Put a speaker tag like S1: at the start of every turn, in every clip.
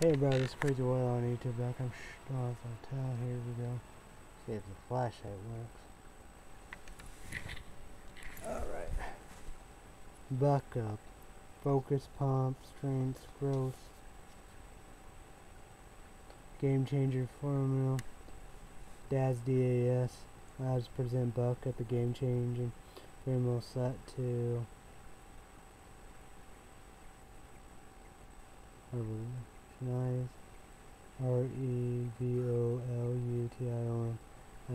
S1: Hey bro, this is Crazy Wyatt on YouTube back. I'm Stars Hotel. Here we go. See if the flashlight works. Alright. Buck up. Focus pump, strength, growth. Game changer formula. DAS DAS. Allows present buck at the game changing. Formula set to Nice. R E V O L U T I O N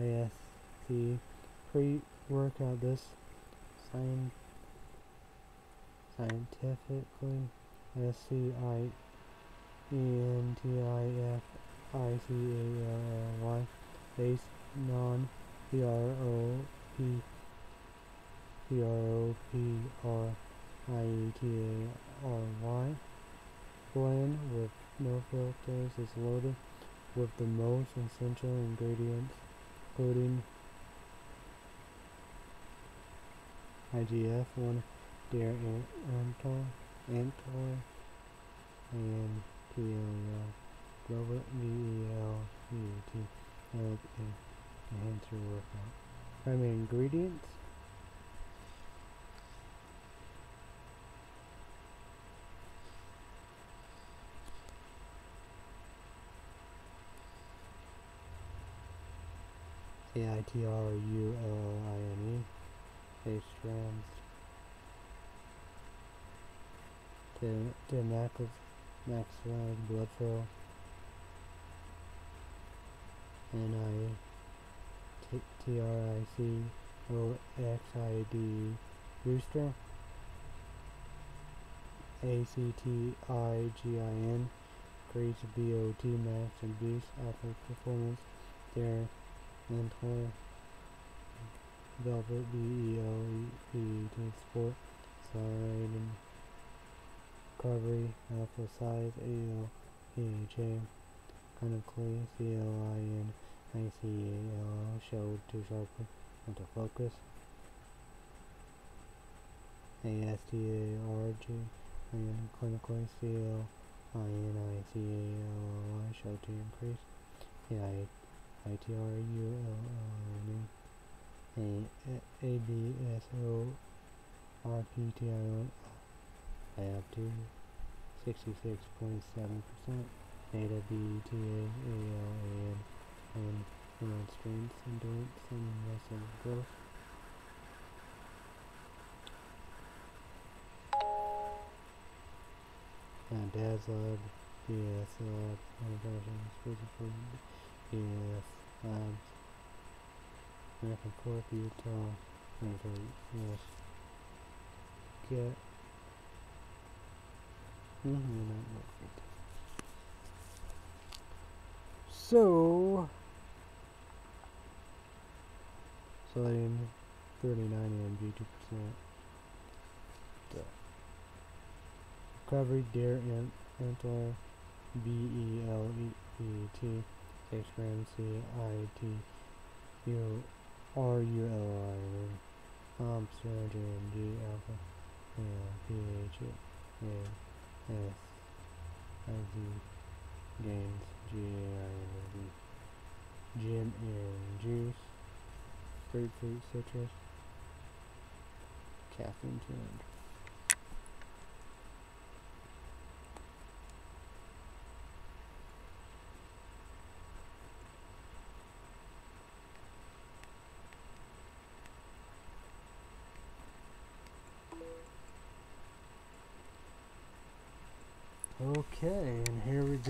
S1: I S C. Pre workout this scien scientifically S C I E N T I F I C A L L Y base non P R O P P R O P R I E T A R Y blend with no filters is loaded with the most essential ingredients, including IGF, one deer antler, antor, and PLL, Grover V-E-L-U-T, enhance your workout. Primary ingredients, A-I-T-R-U-L-I-N-E, base strands, to, to max, maximize blood flow, N-I-T-R-I-C-O-X-I-D booster, A-C-T-I-G-I-N, increase B-O-T max and boost athletic performance, there mentor, velvet, B-E-L-E-T, sport, accelerated, recovery, alpha size, A-L-P-H-A, kind of clay, C-L-I-N-I-C-A-L-L, showed too sharply, to focus, A-S-T-A-R-G, and clinically, C-L-I-N-I-C-A-L-L-I, showed to increase, yeah, I T R U L L N A A B S O R P T I O I have to sixty six point seven percent beta B T A A L A N and around strength, endurance, and muscle growth. And DAS Lab, BS Lab, Manufacturing, Yes, um, American Fork, Utah, Military, yes. Get, mm -hmm, So, sodium 39 mg 2%. Recovery, deer, ant, antar, B E L E E T. H M C I T U R U L I N um and G alpha and P H A S I Z gains G A I N D gym and juice grapefruit citrus caffeine 200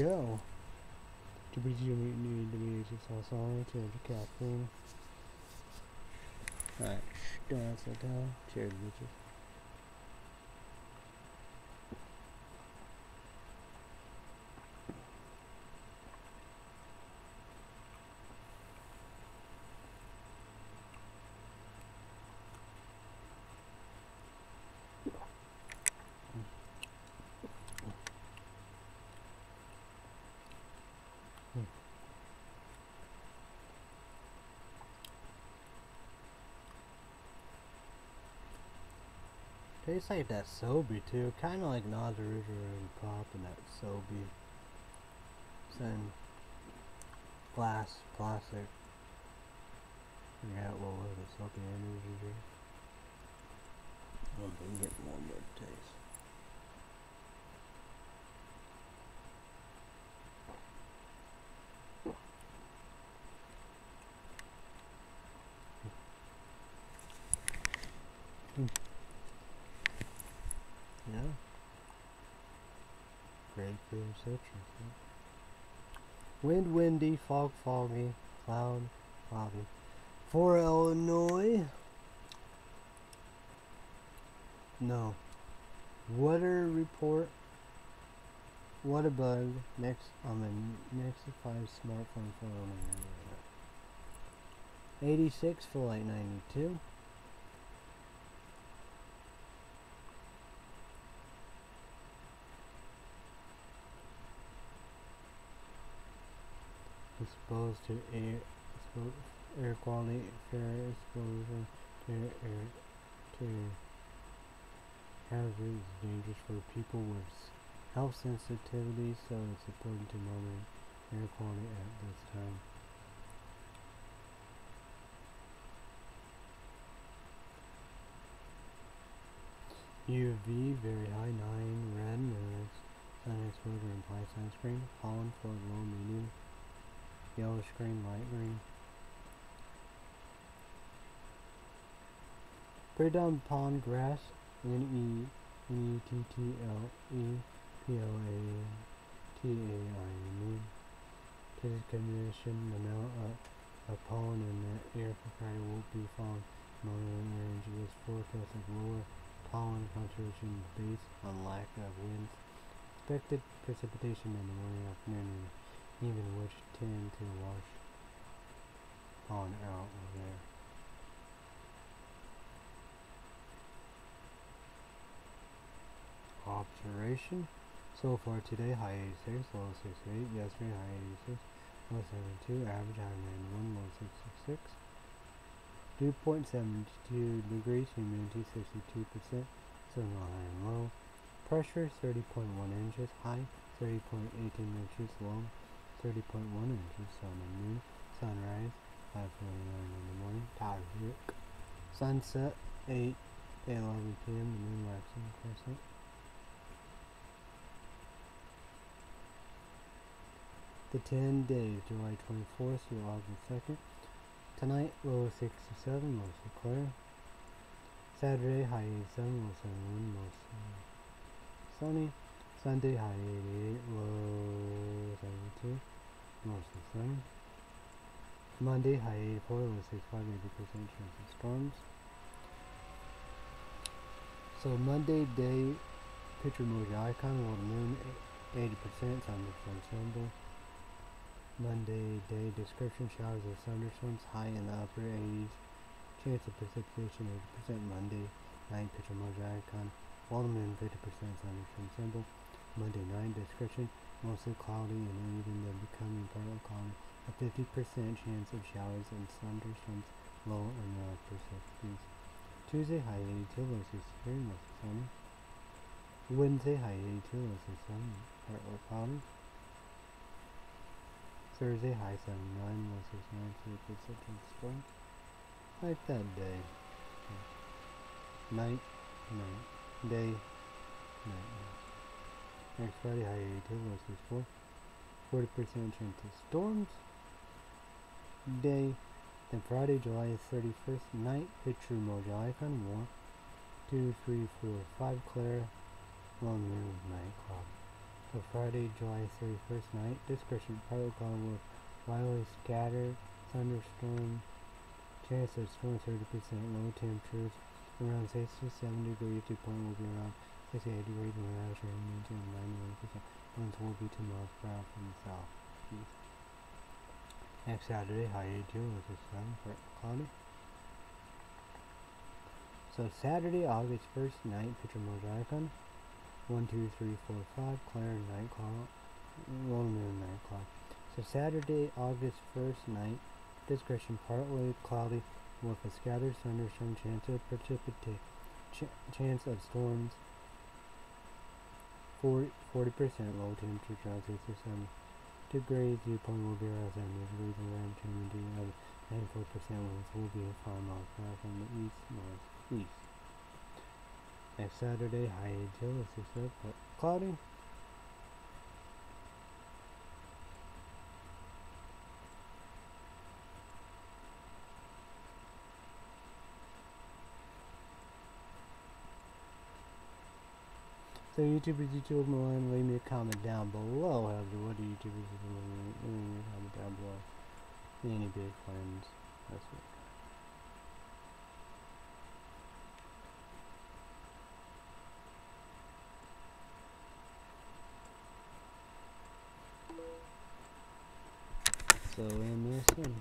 S1: go. To be need to be just sorry to the caffeine. Alright, dance it down. Cheers, bitches. Tastes like that Sobe too, kind of like Nas Original Pop and that Sobe. Then glass, plastic. Forgot what was it, something energy drink. One thing get more taste. Mm. Yeah. Yeah. Wind windy, fog foggy, cloud cloudy. For Illinois. No. Weather report. What a bug. Next on the Nexus 5 smartphone for Illinois. 86 flight 92. Exposed to air exposed air quality fair exposure to air to hazards dangerous for people with health sensitivity so it's important to monitor air quality at this time. UV very high 9 red minutes sun exposure implies sunscreen pollen for low medium yellow green, light green. Spray down pond grass, N E E T T L E P L A T A I N E. the amount of, of pollen in the air for Friday will be found northern ranges forecast of lower pollen concentration based on lack of winds. Expected precipitation in the morning, afternoon, even which tend to wash on out of there. Observation. So far today, high 86, low 68. Yesterday, high 86, low 72. Average high 91, low 66. Dew point 72 degrees, humidity 62%, so no high and low. Pressure 30.1 inches, high 30.18 inches, low 30.1 inches sun and moon. Sunrise 5.49 in the morning. Tower Hick. Sunset 8 11 p.m. The moon waxing crescent. The 10 days, July 24th through August 2nd. Tonight, low 67, mostly clear. Saturday, high 87, low 71, mostly sunny. Sunday, high 88, low 72 mostly sunny. Monday, high 84, low 65, 80% chance of storms. So Monday day, picture emoji icon, water moon, 80%, thunderstorm symbol. Monday day description, showers or thunderstorms, high in the upper 80s. Chance of precipitation, 80%. Monday night, picture emoji icon, water moon, 50%, thunderstorm symbol. Monday night description, mostly cloudy and even the becoming partly cloudy. A 50% chance of showers and thunderstorms low the upper 60s. Tuesday, high 82, low 63, mostly sunny. Wednesday, high 82, low 67, partly cloudy. Thursday, high 79, low 69, 3% chance of storm. Like that day. Night, night, day, night, night. Next Friday, high 82, low 64. 40% chance of storms. Day. Then Friday, July 31st, night. Picture emoji icon. 1, 2, 3, 4, 5 clear. Long moon, night cloud. So Friday, July 31st, night. Description. Partly cloud with widely scattered thunderstorm. Chance of storm 30%. Low temperatures around 60 to 70 degrees. Dew point will be around 68 degrees and average rain to 91%. Winds will be 2 miles per hour from the south. Next Saturday, high 82 with a 7 for cloudy. So Saturday, August 1st, night, picture mode icon. 1, 2, 3, 4, 5, clear night cloud. Roll moon night cloud. So Saturday, August 1st, night, discretion partly cloudy with a scattered thunderstorm chance of precipitation. Ch chance of storms 40 percent low temperature, 67 degrees, dew point will be around 70 degrees, and wind humidity of 94% winds will be 5 miles per hour from the east northeast. Next Saturday, high 82 with 6 but cloudy. So YouTubers, YouTube Milan, leave me a comment down below. However, what do YouTubers, YouTube leave me a comment down below. Any big plans this week? So in this one.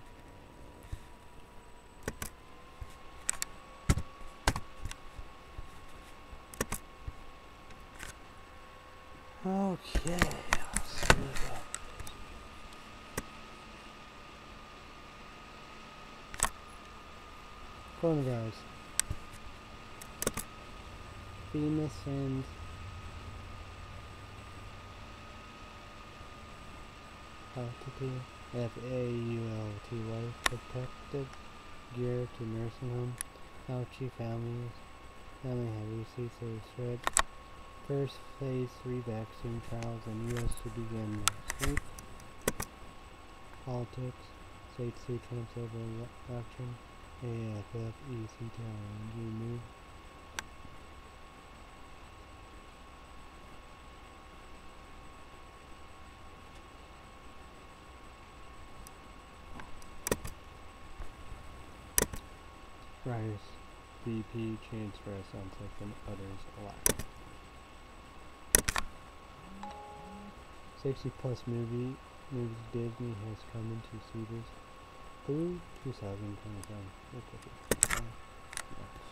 S1: Okay, let's see that. Coronavirus. FEMA sends Faulty, F-A-U-L-T-Y, protective gear to nursing home. Fauci families, family have receipts of spread first phase 3 vaccine trials in U.S. to begin next week. Politics. States see Trump's election. AFF, EC, LNG move. Rice, BP, transfer sunset and others alike. 60 plus movie movies Disney has come into theaters through 2027. Look at it. Uh, nice.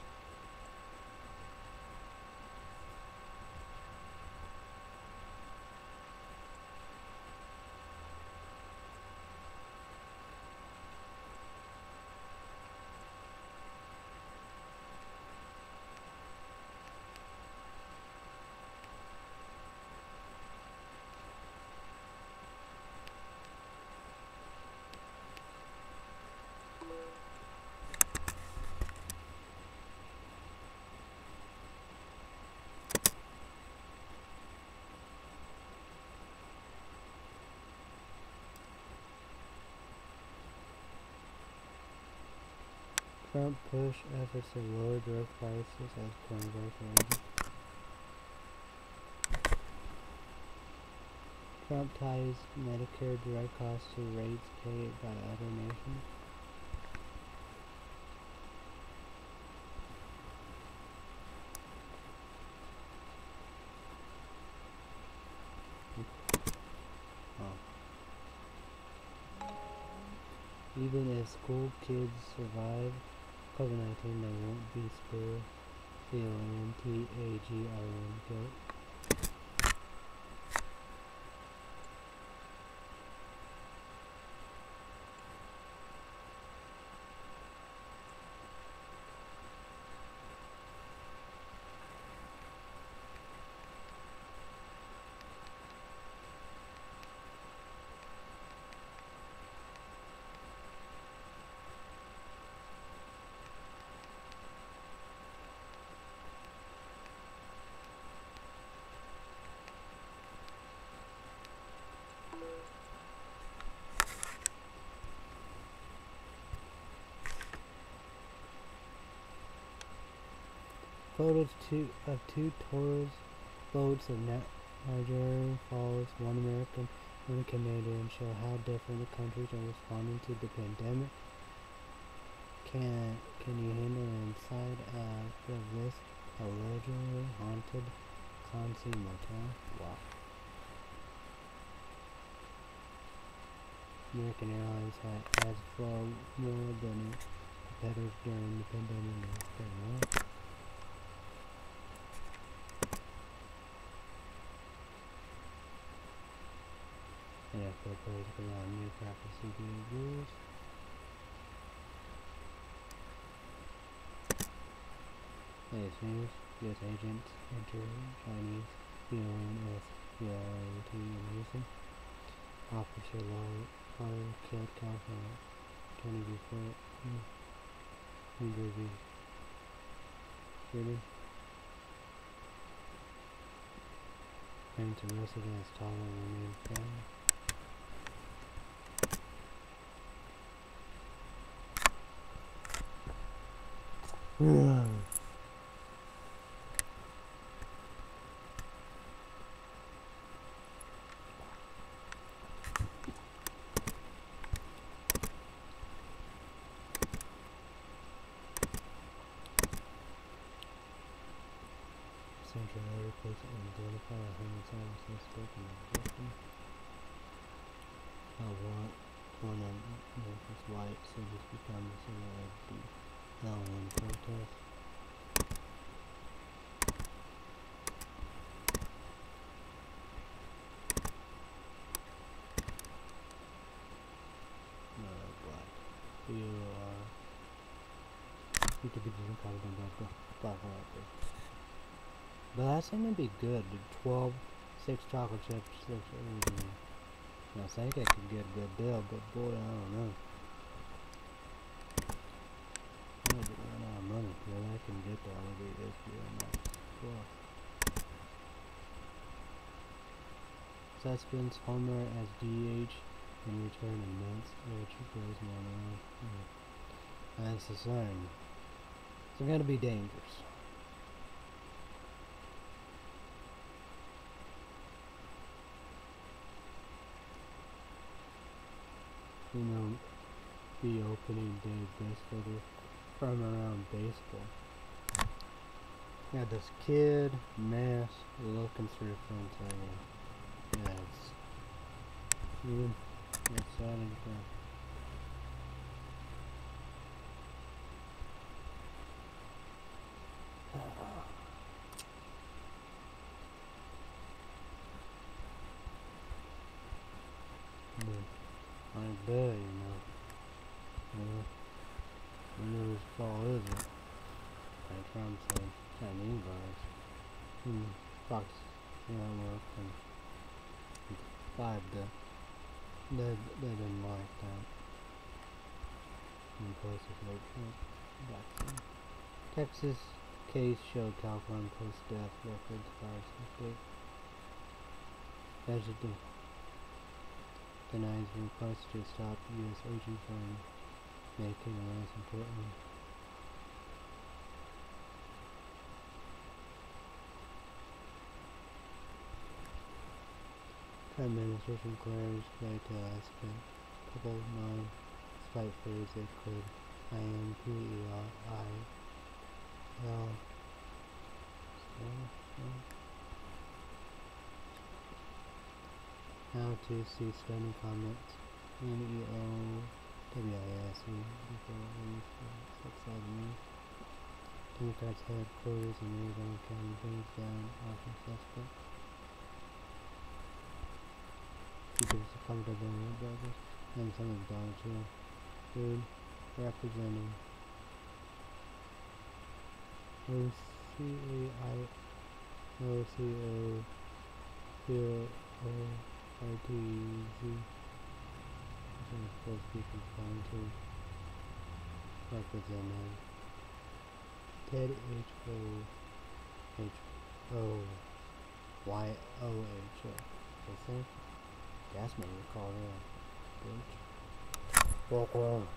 S1: Trump push efforts to lower drug prices as coronavirus rages. Trump ties Medicare drug costs to rates paid by other nations. Even if school kids survive COVID-19, they won't be spared. C-O-N-T-A-G-R-N guilt. Photos two, of two tours boats of Niagara Falls, one American, one Canadian, show how different the countries are responding to the pandemic. Can can you handle inside of this allegedly haunted Clancy Motel? Wow. American Airlines has flown more than competitors during the pandemic. Yeah, for political on new practice CBA rules. Latest news, US agents enter Chinese UNS ULT in Houston. Officer Long, Long killed California. Kennedy Fort, mm. New Jersey. City. Parents arrested as Tyler remained family. Yeah. Central area place and identify a homicide suspect in the victim. How what one of Memphis white cities become the center of the Halloween protest. No, black. You are. You could be doing black, black, black. But that seemed to be good. The 12, 6 chocolate chips, 6 everything. I think I could get a good deal, but boy, I don't know. I need to run out of money, then I can get the Holiday HBO Max Plus. Suspense Homer as DH and return immense which goes on around. That's the same. It's gonna be dangerous. you know, the opening day photo from around baseball. Got this kid, mess, looking through something. Yeah, it's really exciting thing. I bet, you know. Yeah. We know this fall is it? Like Trump said, Chinese virus. Hmm. Fox Network and five that they, they didn't like that. And places like vaccine. Texas case showed California post-death records virus update. Vegetable denies request to stop U.S. agent from making arrests in Portland. Administration declares right to Alaska couple nine spite phrase that could. I M P E R I L. How to see spending comments. N E O W I S. E Democrats headquarters in Arizona County brings down off often suspect. People are comfortable with brothers and some of Donald Trump. Food representing O C A I O C O C O R-T-Z I'm supposed to to. Represented Ted H O H O Y O H O. Think that's what we call that bitch walk on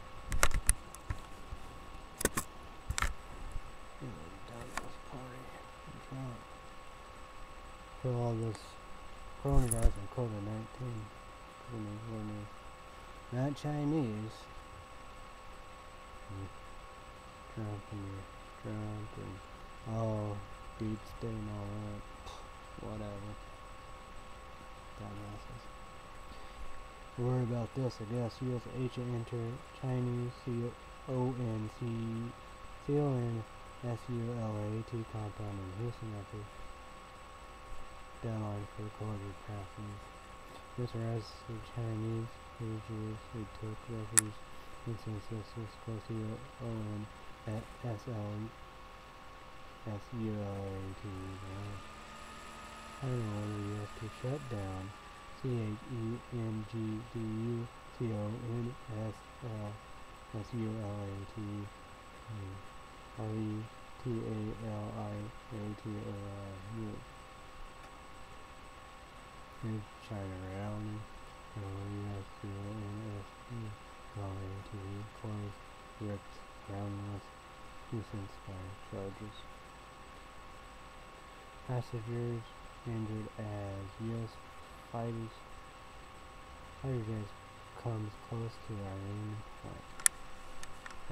S1: for all this coronavirus and COVID-19. Not Chinese. Mm. Trump and Trump and oh, deep state and all that. Whatever. Dumbasses. Worry about this, I guess. U.S. agent enter Chinese C-O-N-C C-O-N-S-U-L-A-T compound in Houston after deadline for recorded passings. This arrest the Chinese fugitives who took refuge in San Francisco close to Owen at SL S-U-L-A-T. I don't know whether you have to shut down C H E N G D U C O N S L S U L A T R E T A L I A T O R U. Mid China Reality L E S O N S E L A T E closed, ripped, groundless, nuisance by charges. Passengers injured as U.S. fighters fighters jet comes close to our own Irene flight.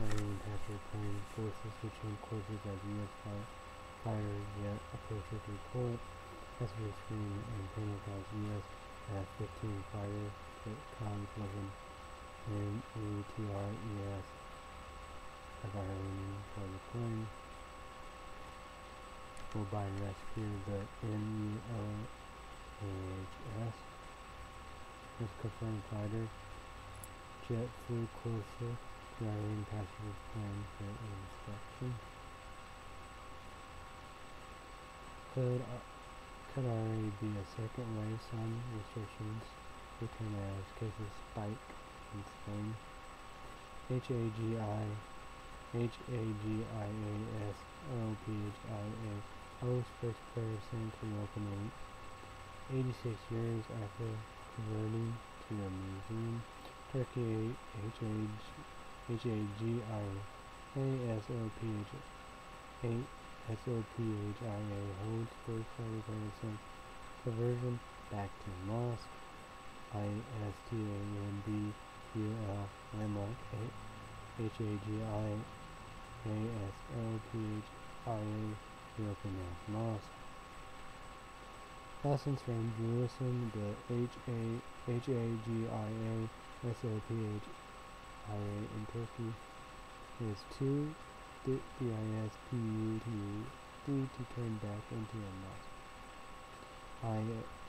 S1: Irene passenger plane forces to change courses as U.S. fight, fighter jet approaches report. Passengers scream and panic as U.S. F-15 fighter jet comes within M-E-T-R-E-S of Irene for the plane will by rescue the NUOAHS. This confirmed fighter jet flew closer to Irene passenger plane for inspection. Could, uh, could already be a second wave. Some restrictions return as cases spike in Spain. H-A-G-I H-A-G-I-A-S-O-P-H-I-A host first person to open 86 years after converting to a museum. Turkey H-A-G-I-A-S-O-P-H-A-S-O-P-H-I-A holds first person conversion back to mosque. I-S-T-A-N-B-U-L landmark H-A-G-I-A-S-O-P-H-I-A Mosque. Lessons from Jerusalem, the H-A-G-I-A-S-O-P-H-I-A in Turkey. Is two D-I-S-P-U-T-D to turn back into a mosque.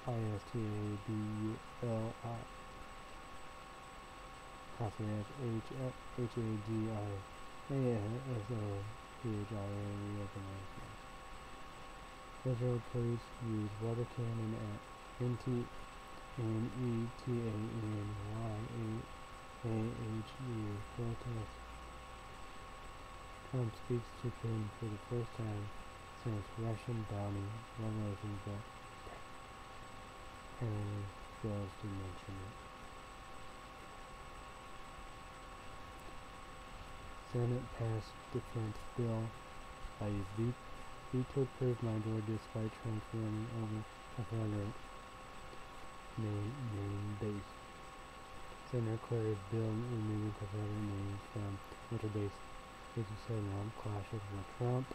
S1: I-S-T-A-B-U-L-I Process H-A-G-I-A-S-O-P-H-I-A reorganized Federal police use water cannon at NT and protest. Trump speaks to Putin for the first time since Russian bounty revelations but apparently fails to mention it. Senate passed defense bill by veto-proof majority despite transferring over a federal main, main base. Senator clears bill removing Confederate names from winter base 57 Trump clashes with Trump.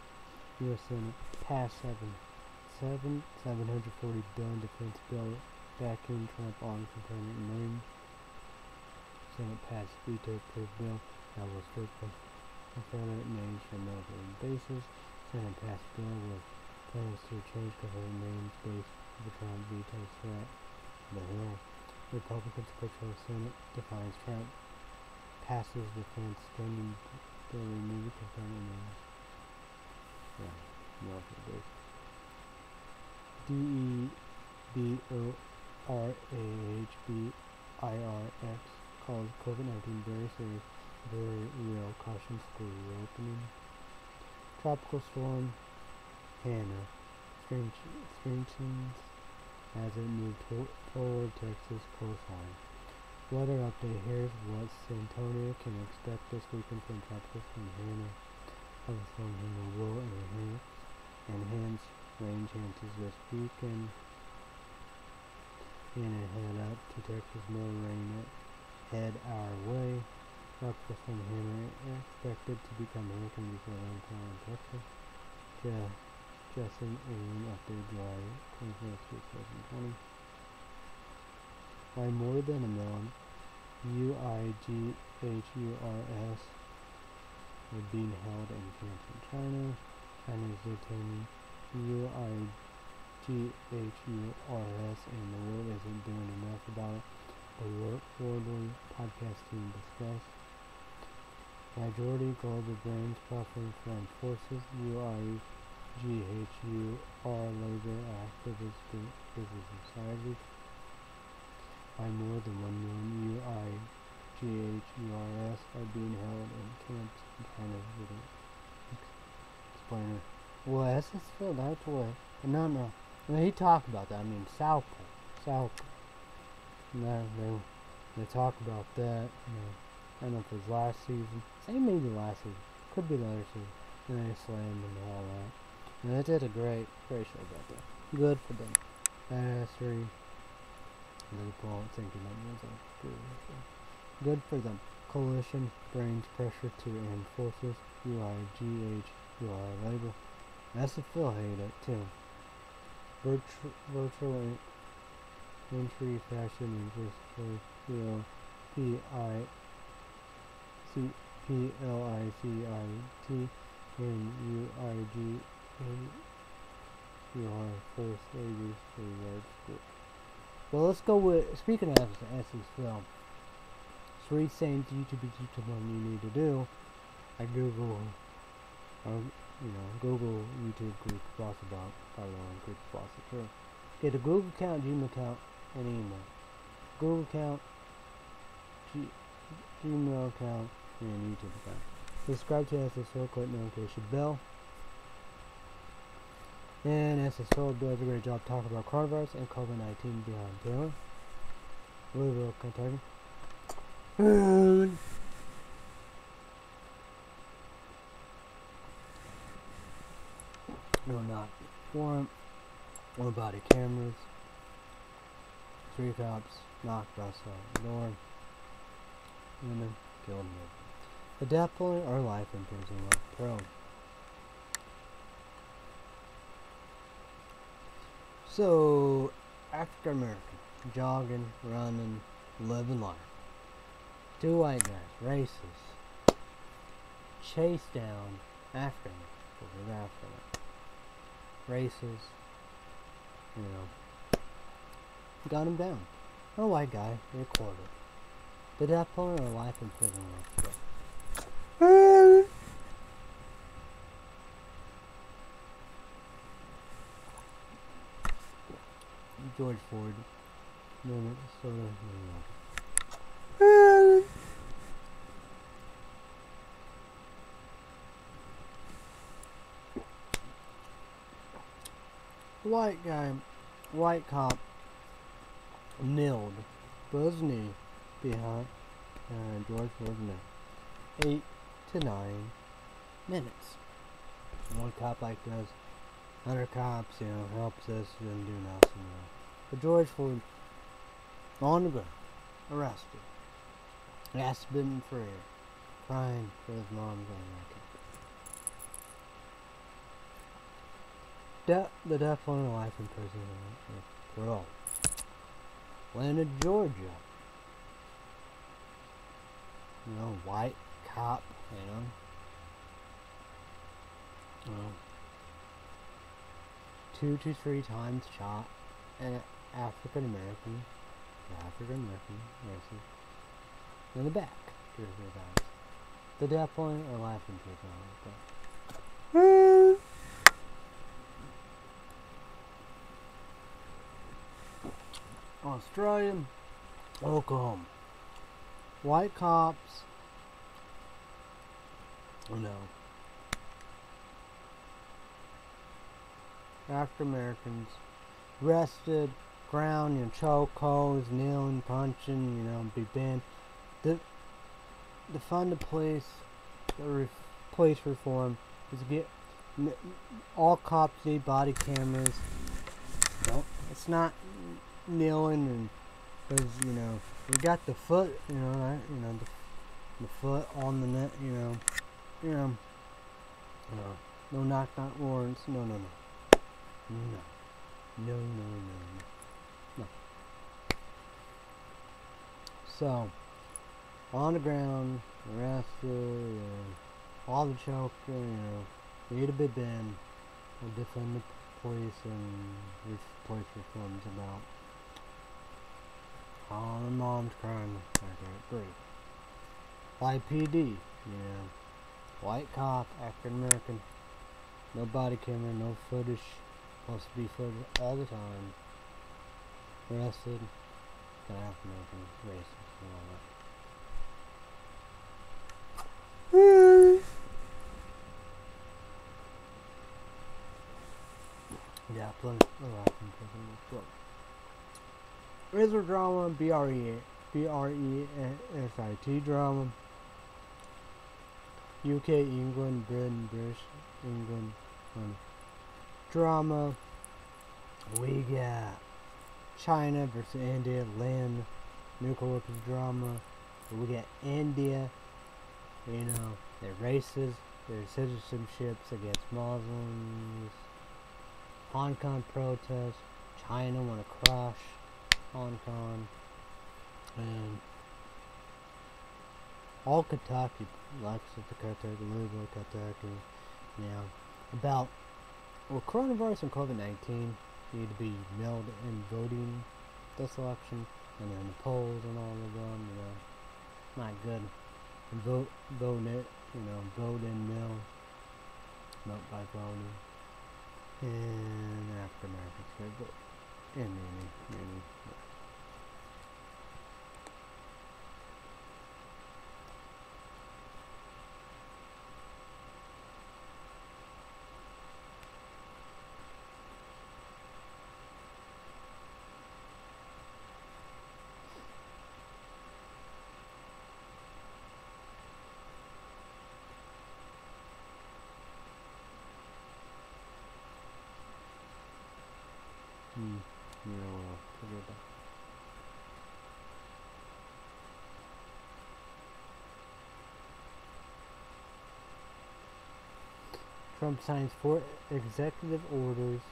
S1: U.S. Senate passed 7, 7 740 billion defense bill backing Trump on Confederate names. Senate passed veto-proof bill that will strip Confederate names from military bases. Senate passed bill with plans to change Confederate names based on the Trump veto threat. The Hill. Republicans control Senate defines Trump. Passes defense spending bill remove Confederate names. Yeah, military base. D E B O R A H B I R X calls COVID-19 very serious, very real, cautions school reopening. Tropical storm Hanna strengthens as it moved to toward Texas coastline. Weather update here's what San Antonio can expect this weekend from tropical storm Hanna. Tropical storm Hanna will enhance, enhance rain chances this weekend. Hanna head up to Texas, more rain head our way. Tropical storm Hanna expected to become hurricane before landfall in Texas. Yeah, Justin and update July 24th, 2020. By more than a million, UIGHURS are being held in in China. Is detaining UIGHURS and the world isn't doing enough about it. The Worldly Podcast team discussed. Majority global brands profiting from forces UIGHUR labor activist business societies. by more than one million UIGHURS are being held in camps in China with an explainer. Well, SS Phil, that's what. No, no. When he talked about that, I mean South Pole. South Pole. No, they, they talk about that. You know, I don't know if it was last season. Say maybe last season. Could be the other season. And they slammed and all that. And they did a great, great show about that. Good for them. Badassery. Liverpool thinking that was a good, good for them. Coalition brings pressure to armed forces. UIGH, UI label. That's a Phil hate it too. Virtual, virtual entry fashion interest for you know P I C P L I C I T and U I G A U R first ladies for yards. Well, let's go with speaking of Essence Film. Three things YouTube YouTube one you need to do. I Google, um, you know, Google YouTube Greek Boss about how long Greek Boss true. Get a Google account, Gmail account, and email. Google account, G, Gmail account, and YouTube account. Subscribe to SSO, click notification bell. And SSO does a great job talking about coronavirus and COVID-19 behind Taylor. Louisville, Kentucky. And no, not warrant. One body cameras. Three cops knocked outside the door. Women killed. Men. The death penalty or life imprisonment. Pro. So, African American, jogging, running, living life. Two white guys, racist, chase down African, they're African, racist, you know, got him down. A white guy recorded. The death penalty or life imprisonment. George Floyd. Minnesota, New York. White guy, white cop, nailed Buzz knee behind uh, George Floyd's neck. Eight to nine minutes. One cop like this, other cops, you know, helps us and do nothing. You know. George Floyd, on the ground, arrested, bitten for air, crying for his mom going like it. De- the death penalty life in prison with parole. Atlanta, Georgia. You know, white cop, you know. Well, two to three times shot an African American, African American racist in the back two or three times. The death penalty or life in prison. Australian, Oklahoma. White cops. Oh no. African Americans arrested, ground, you know, chokeholds, kneeling, punching, you know, be banned. The the fund the police, the re- police reform is to get all cops need body cameras. No, it's not kneeling and because you know we got the foot, you know, right, you know the, the foot on the net, you know, you know, no, no knock knock warrants, no, no, no. No. No, no, no, no. So, on the ground, arrested, you know, all the choker, you know, need a bit been, will defend the police and this police reforms about. All the mom's crying. Like that great. YPD, yeah. White cop, African American, no body camera, no footage, supposed to be footage all the time. Arrested, Got African American races and yeah, plus a lot from prison as well. Razor drama, BRE, B-R-E-S-I-T drama. UK, England, Britain, British, England, um, drama. We got China versus India, land, nuclear weapons drama. We got India, you know, their races, their citizenships against Muslims. Hong Kong protests. China want to crush Hong Kong. And all Kentucky, Lexington, Kentucky, Louisville, Kentucky, you know, about well, coronavirus and COVID-19 need to be mailed in voting this election, and then the polls and all of them, you know, not good. And vote, vote it, you know, vote in mail, vote by voting, and African Americans vote, and maybe, maybe. Hmm. Yeah, well, figure it out. Trump signs four executive orders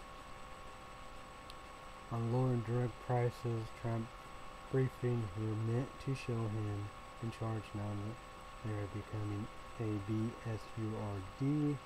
S1: on lowering drug prices. Trump briefing were meant to show him in charge now that they are becoming a BSURD.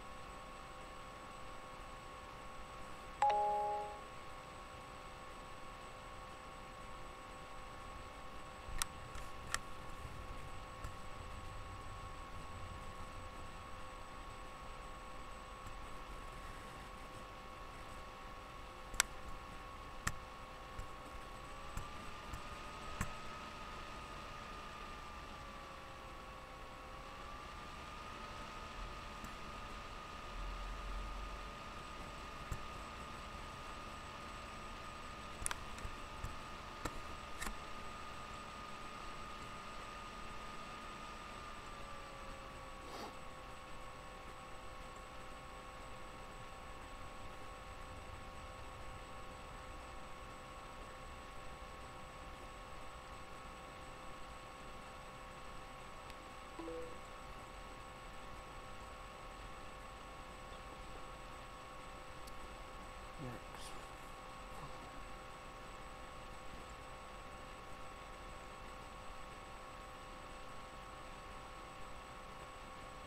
S1: Next.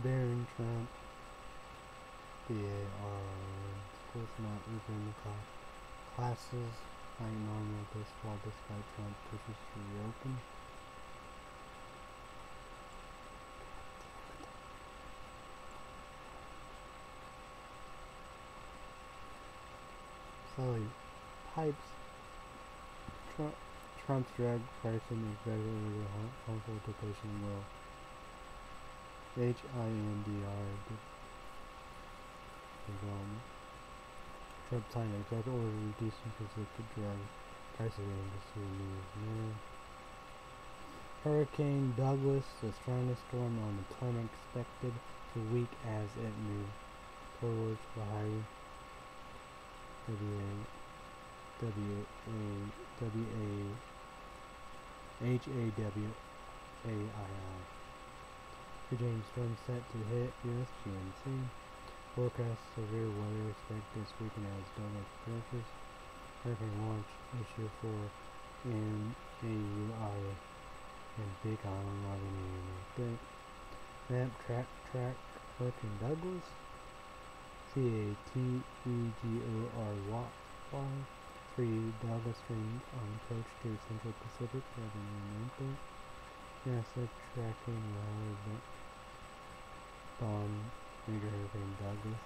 S1: Barron Trump. B-A-R. Um, Schools not resuming class. Classes like normal this fall despite Trump pushes to reopen. Slowly pipes. Trump, Trump's drug pricing is very harmful to patient will. H-I-N-D-R development. Trump signed an executive order reducing prescription drug prices in industry news. Hurricane Douglas, the strongest storm on the planet expected to weak as it moves towards Hawaii. W A W A W A H A W A I I. Virginia storm set to hit US GMC. Forecast severe weather expected this weekend as Douglas approaches. Hurricane launch issue for NAUI and Big Island 11 Map track track Hurricane Douglas. C A T E G O R Y. Three Douglas stream on approach to Central Pacific, Revenue Input. NASA tracking relevant um, Reader Hurricane Douglas.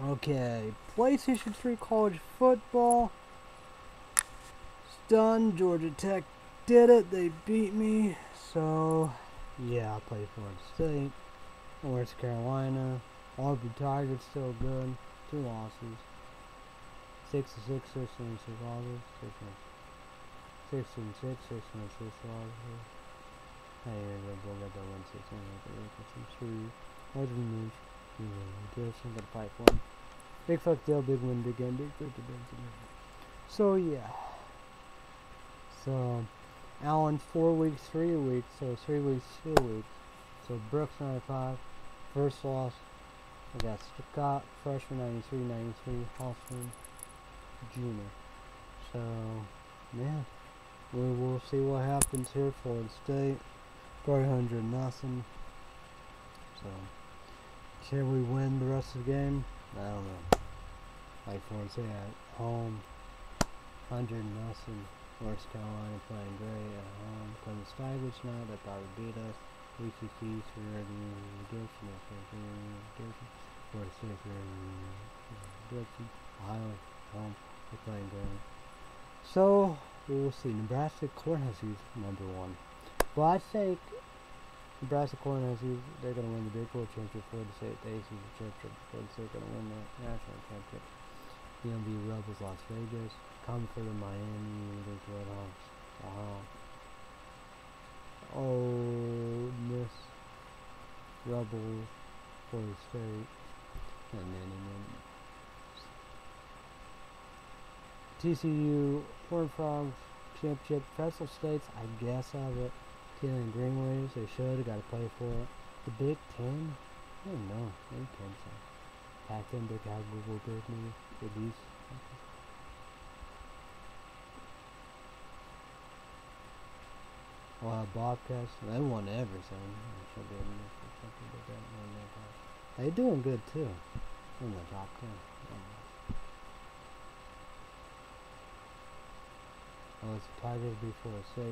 S1: Okay, PlayStation 3 college football. Done. Georgia Tech did it. They beat me. So, yeah, I'll play Florida State. North Carolina. Auburn Tigers still good. Two losses. Six six, six and six losses. Six six and six, six and six losses. Hey, we're going to go win six and six. Some. Other than this, I'm gonna fight for. Big fuck deal, big win, big game, big So yeah. So Allen four weeks, three weeks, so three weeks, two weeks. So Brooks 95, first loss. I got Scott, freshman 93, 93, Hoffman, junior. So yeah. We will see what happens here for the state. 400 nothing. So can we win the rest of the game? I don't know like for instance at home, 100 nothing. North Carolina playing great at home. Clemson Tigers now, they probably beat us. UCC, Trinity, Redemption, Redemption, Florida State, Redemption, Ohio, home, playing great. So, we will see. Nebraska Cornhuskers, number one. Well, I think Nebraska Cornhuskers, they're going to win the Big Four championship. Florida State, the ACC championship. Florida State going to win the national championship. DMV Rebels Las Vegas, Comfort in Miami, Raiders Red Hawks, Wow. Ole Miss Rebels, Florida State, and then, and TCU, Horned Frogs, Championship, Fresno State's, I guess out of it. Keelan Greenways, they should've got to play for it. The Big Ten? I don't know, maybe Clemson. Pac 10, Big Ten, Google, Big me Big East. Well, Bobcats, they won everything. They should be able to that. They're doing good too, in the top 10. I was tired before, so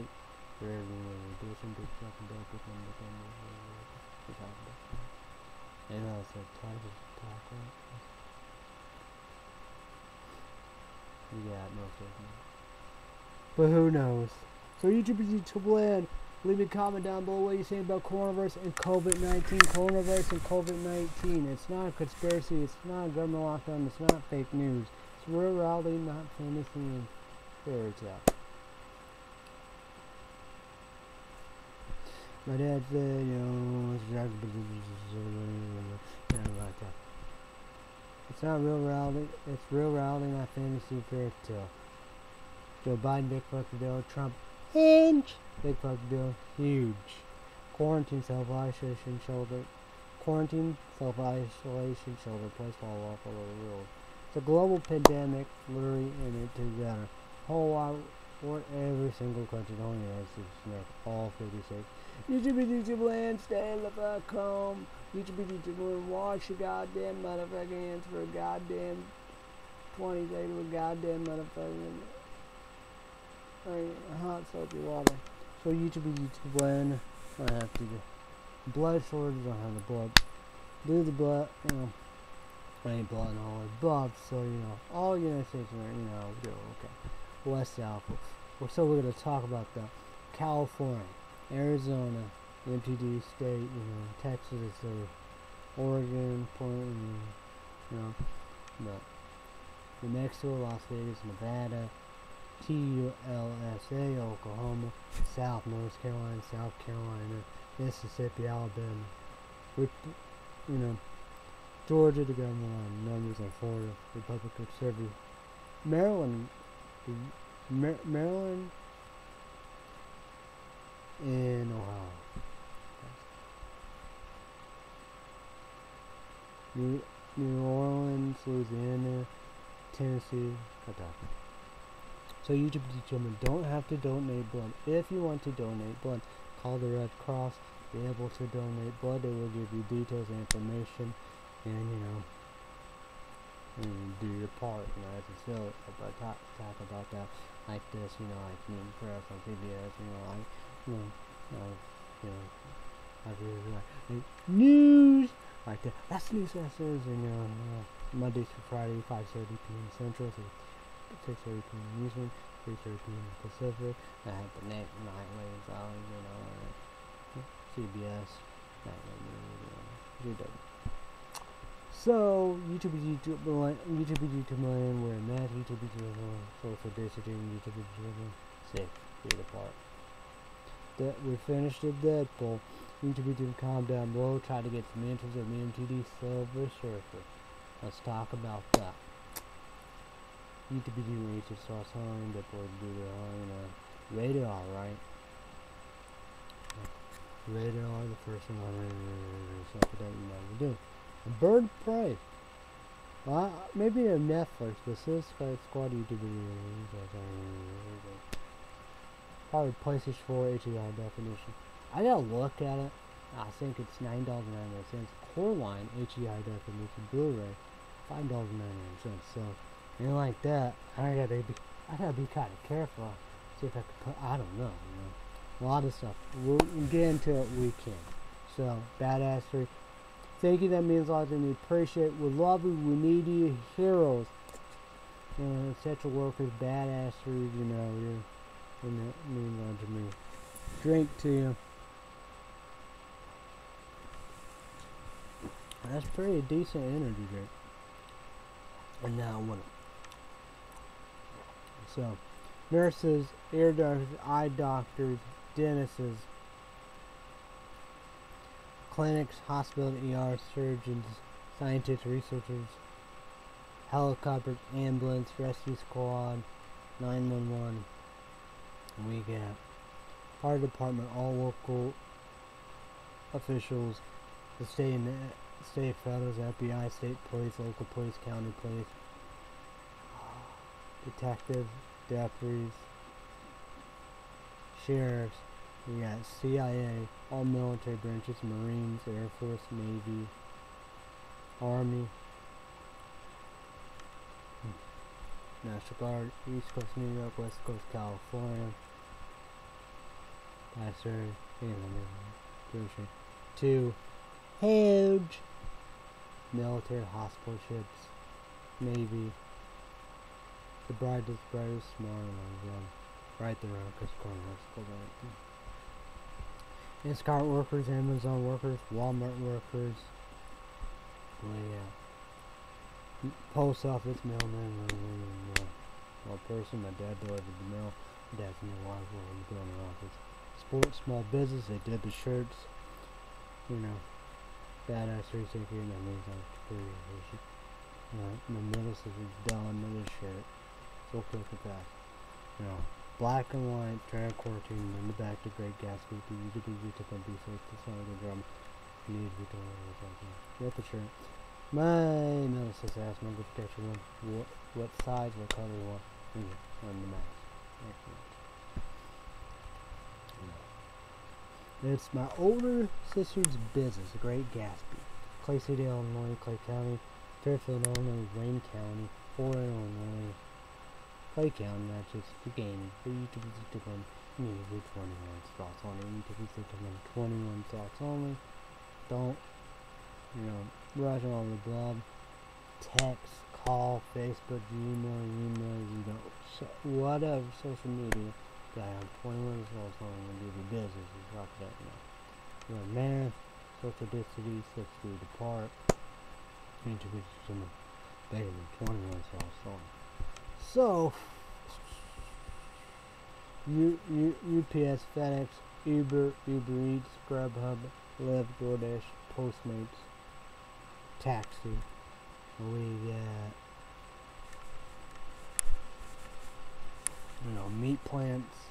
S1: rare reducing to check the become the camera and I was tired of talking. Yeah, no kidding. But who knows? So YouTube is to blend. Leave a comment down below what you saying about coronavirus and COVID-19. Coronavirus and COVID-19. It's not a conspiracy. It's not a government lockdown. It's not fake news. It's reality, not fantasy, and fairy tale. My dad said, you know. It's not real reality. It's real reality, not fantasy fairy tale. Joe Biden, big fucking deal. Trump, hinge. Big fucking deal. Huge. Quarantine, self-isolation, shoulder. Quarantine, self-isolation, shoulder. Place fall off all over the world. It's a global pandemic, literally in it together. Whole lot, what every single country, the United States, all 56. YouTube, YouTube land, stay the uh, fuck home. YouTube, YouTube land, wash your goddamn motherfucking hands for a goddamn 20 days with goddamn motherfucking hot soapy water. So YouTube, YouTube land, I have to do blood shortage, I don't have the blood. Do the blood, you know. I ain't blood and all blood, so you know, all the United States are, you know, okay. West Alpha. So we're gonna talk about the California. Arizona, MTD State, you know, Texas, uh, Oregon, Portland, you know, but New Mexico, Las Vegas, Nevada, TULSA, Oklahoma, South, North Carolina, South Carolina, Mississippi, Alabama, with, you know, Georgia to go on numbers on Florida, Republic of Serbia, Maryland, Maryland, in Ohio. New, New Orleans, Louisiana, Tennessee, Kentucky. So YouTube gentlemen don't have to donate blood. If you want to donate blood, call the Red Cross. Be able to donate blood. They will give you details and information, and you know, and do your part. You know, as a still talk, talk about that like this. You know, like me press on PBS. You know, like you know, uh, you know, I really like news like that. That's news sessions, and you know, uh, Mondays through Friday, 5:30 p.m. Central, so 6:30 p.m. Eastern, 3:30 p.m. Pacific. I have the night nightly hours, you know, uh, CBS, nightly news, GW. So YouTube is YouTube, Milan- YouTube is YouTube Milan, where Matt YouTube is YouTube, social distancing, YouTube is YouTube, six feet apart. That we finished the Deadpool. YouTube is YouTube, calm down below. Try to get some entries of MTD Silver Surfer. Let's talk about that. YouTube is YouTube, Rachel Sauce Home, Deadpool, do the you know, rated R, right? Rated R, the first one, something that you never do. A bird of prey. Uh, maybe a Netflix, but Suicide Squad YouTube Probably PlayStation 4 HDR definition. I gotta look at it. I think it's nine dollars and ninety nine cents. Core line HDR definition Blu-ray, five dollars and ninety nine cents. So, anything like that, I gotta be, I gotta be kind of careful. See if I can put. I don't know. You know, a lot of stuff. We'll get into it. We can. So, badassery. Thank you, that means a lot to me. Appreciate We love you, we need you, heroes. And essential workers, badasseries, you know, you're, and that means a lot to me. Drink to you. That's pretty decent energy drink. And now I want what? So, nurses, ear doctors, eye doctors, dentists, clinics, hospitals, ER, surgeons, scientists, researchers, helicopters, ambulance, rescue squad, 911. We get fire department, all local officials, the state and the state federals, FBI, state police, local police, county police, uh, detectives, deputies, sheriffs, we got CIA, all military branches, Marines, Air Force, Navy, Army, National Guard, East Coast New York, West Coast California. That's right. Two huge military hospital ships, Navy, the brightest, brightest, smaller ones, yeah. Right there, because Cornell Instacart workers, Amazon workers, Walmart workers. Oh yeah. Post office mailman, well, person. My dad delivered the mail. Dad's the wife when we go in the office. Sports, small business. They did the shirts. You know, badass racing here. That means I'm pretty. Uh, my middle sister's done another shirt. So quick and fast. You know, Black and white, quarantine in the back, the Great Gatsby, the YouTube, YouTube, and B6, the song of the drum, need to be or something. Get the shirt. My nemesis asked me to get you one. What, what size, what color you want? Mm, on the It's my older sister's business, the Great Gatsby. Clay City, Illinois, Clay County, Fairfield, Illinois, Wayne County, Fort Illinois, Clay County, the game. The YouTube. You need 21 slots on it. YouTube is 21 slots only. Don't, you know, rush on the blog. Text, call, Facebook, Gmail, email, you know, so, whatever social media. On 21 slots only and do the business. Is like that, you know. Know, man, social distancing, six feet apart. YouTube is some better than 21 slots only. So, U, U, UPS, FedEx, Uber, Uber Eats, Grubhub, Lyft, DoorDash, Postmates, Taxi. We got, you know, meat plants,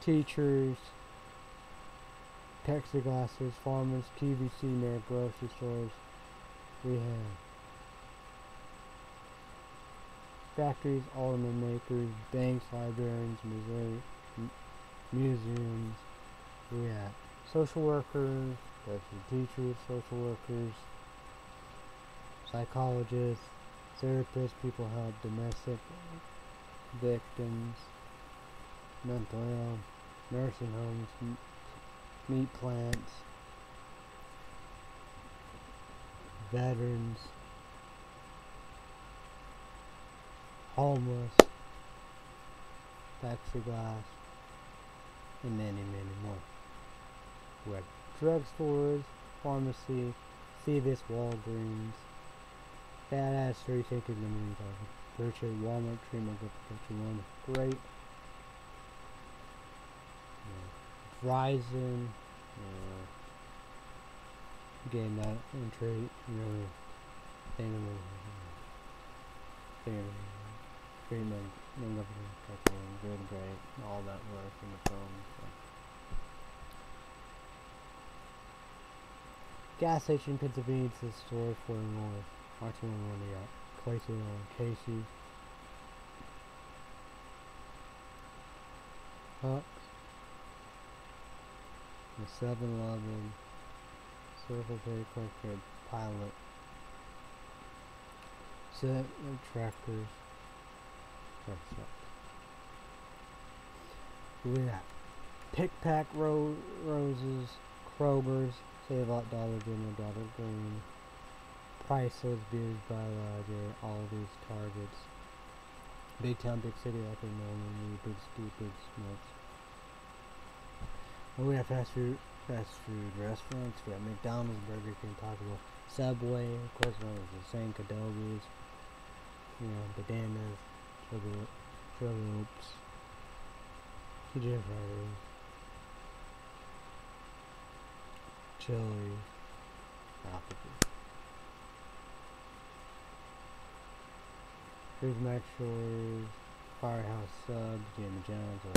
S1: teachers, taxi glasses, farmers, QVC, near grocery stores. We have factories, ornament makers, banks, librarians, museums. We have social workers, special teachers, social workers, psychologists, therapists, people help domestic victims, mental health, nursing homes, meat plants, veterans, homeless, plexiglass, and many, many more. We have drugstores, pharmacy, see CVS, Walgreens, badass three ticket limousines, Purchase, Walmart, Tremont, Purchase, Walmart, great. Yeah. Verizon, uh, getting that and trade, you know, thing of of treatment, the good, great, all that work in the phone. So. Gas station, convenience store for more. Martin one they got Clayton on Casey. Hucks. The 7 Eleven. Circle K Quick Pilot. Set of tractors. Tractor We got Pick Pack ro Roses, Kroger's, Save lot Dollar General, Dollar Green, Priceless, Beers by Roger, all these targets. Big town, big city, like we normally big stupid smokes. Oh, we have fast food, fast food restaurants. We have McDonald's, Burger King, Taco Bell, Subway. Of course, one is the same Adobe's. You know, bananas, sugar, sugar oops, TJ Fridays. chili, Applebee's. Here's Max Shores, Firehouse Subs, Jimmy John's, or,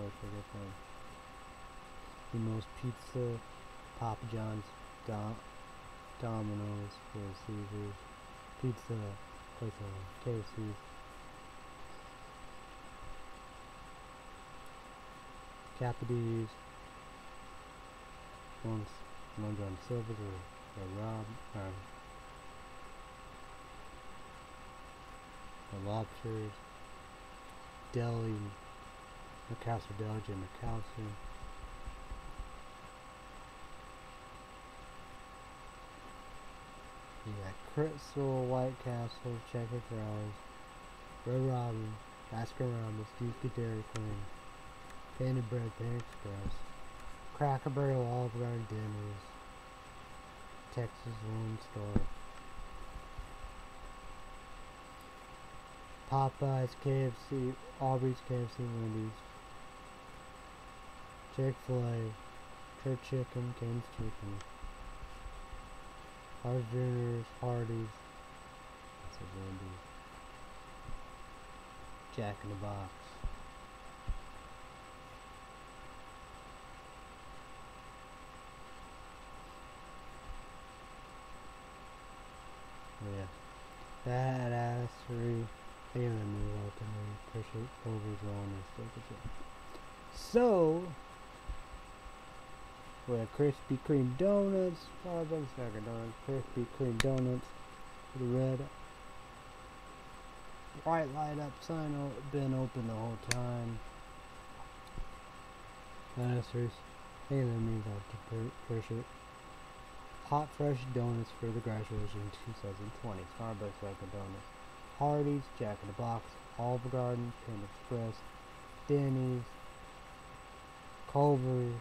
S1: or forget them. Imo's Pizza, Papa John's, Dom, Domino's, Little Caesars, Pizza, Place KFC's. Capides, once Long John Silver or, or Rob um, the lobsters, deli, McCaster Deli, Jim McCaster. Got Crystal, White Castle, Checker Fries, Red Robin, Baskin Robbins, Duke Dairy Queen, Candy Bread, Pan Express, Cracker Barrel, Olive Garden Dinners, Texas Lone Star. Popeyes, KFC, Aubrey's KFC, Wendy's, Chick-fil-A, Church Chicken, Cane's Chicken, Harvey's Juniors, that's a Wendy's, Jack in the Box. Oh, yeah. Badassery. Failing me ultimately push it over zone and stuff. So have Krispy Kreme donuts, Starbucks, Dunkin' Donuts, Krispy Kreme donuts, the red white light up sign been open the whole time. Badasseries. Failing me to push it. Hot Fresh Donuts for the graduation 2020. Starbucks Dunkin' Donuts. Hardee's, Jack in the Box, Olive Garden, Panda Express, Denny's, Culver's.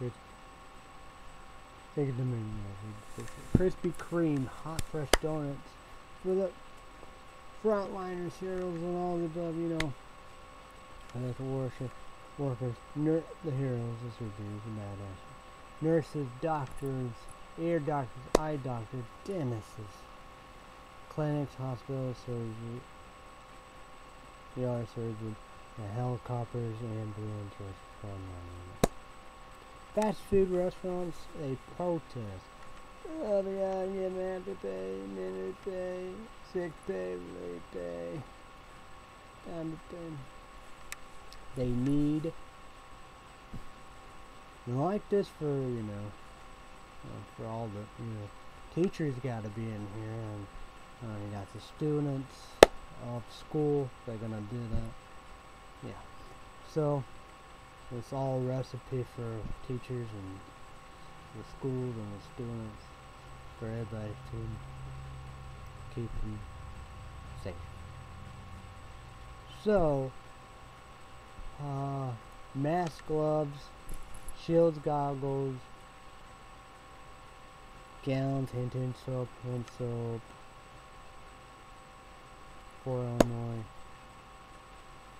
S1: More. Take it to me. Krispy Kreme hot fresh donuts for the frontliners, heroes, and all the above, you know. And the worship workers, the heroes, the surgeons, the badasses, nurses, doctors, ear doctors, eye doctors, dentists, clinics, hospitals, surgery, ER surgeons, the helicopters, ambulance, frontliners. Fast food restaurants, they protest. Oh, they gotta get have to pay, minute pay, sick pay, late pay, time to pay. They need, like this for, you know, uh, for all the, you know, teachers got to be in here, and uh, you got the students of school. They're gonna do that. Yeah. So it's all recipe for teachers and the schools and the students for everybody to keep them safe. So, uh, mask, gloves, shields, goggles, gowns, hand soap, hand soap, for Illinois.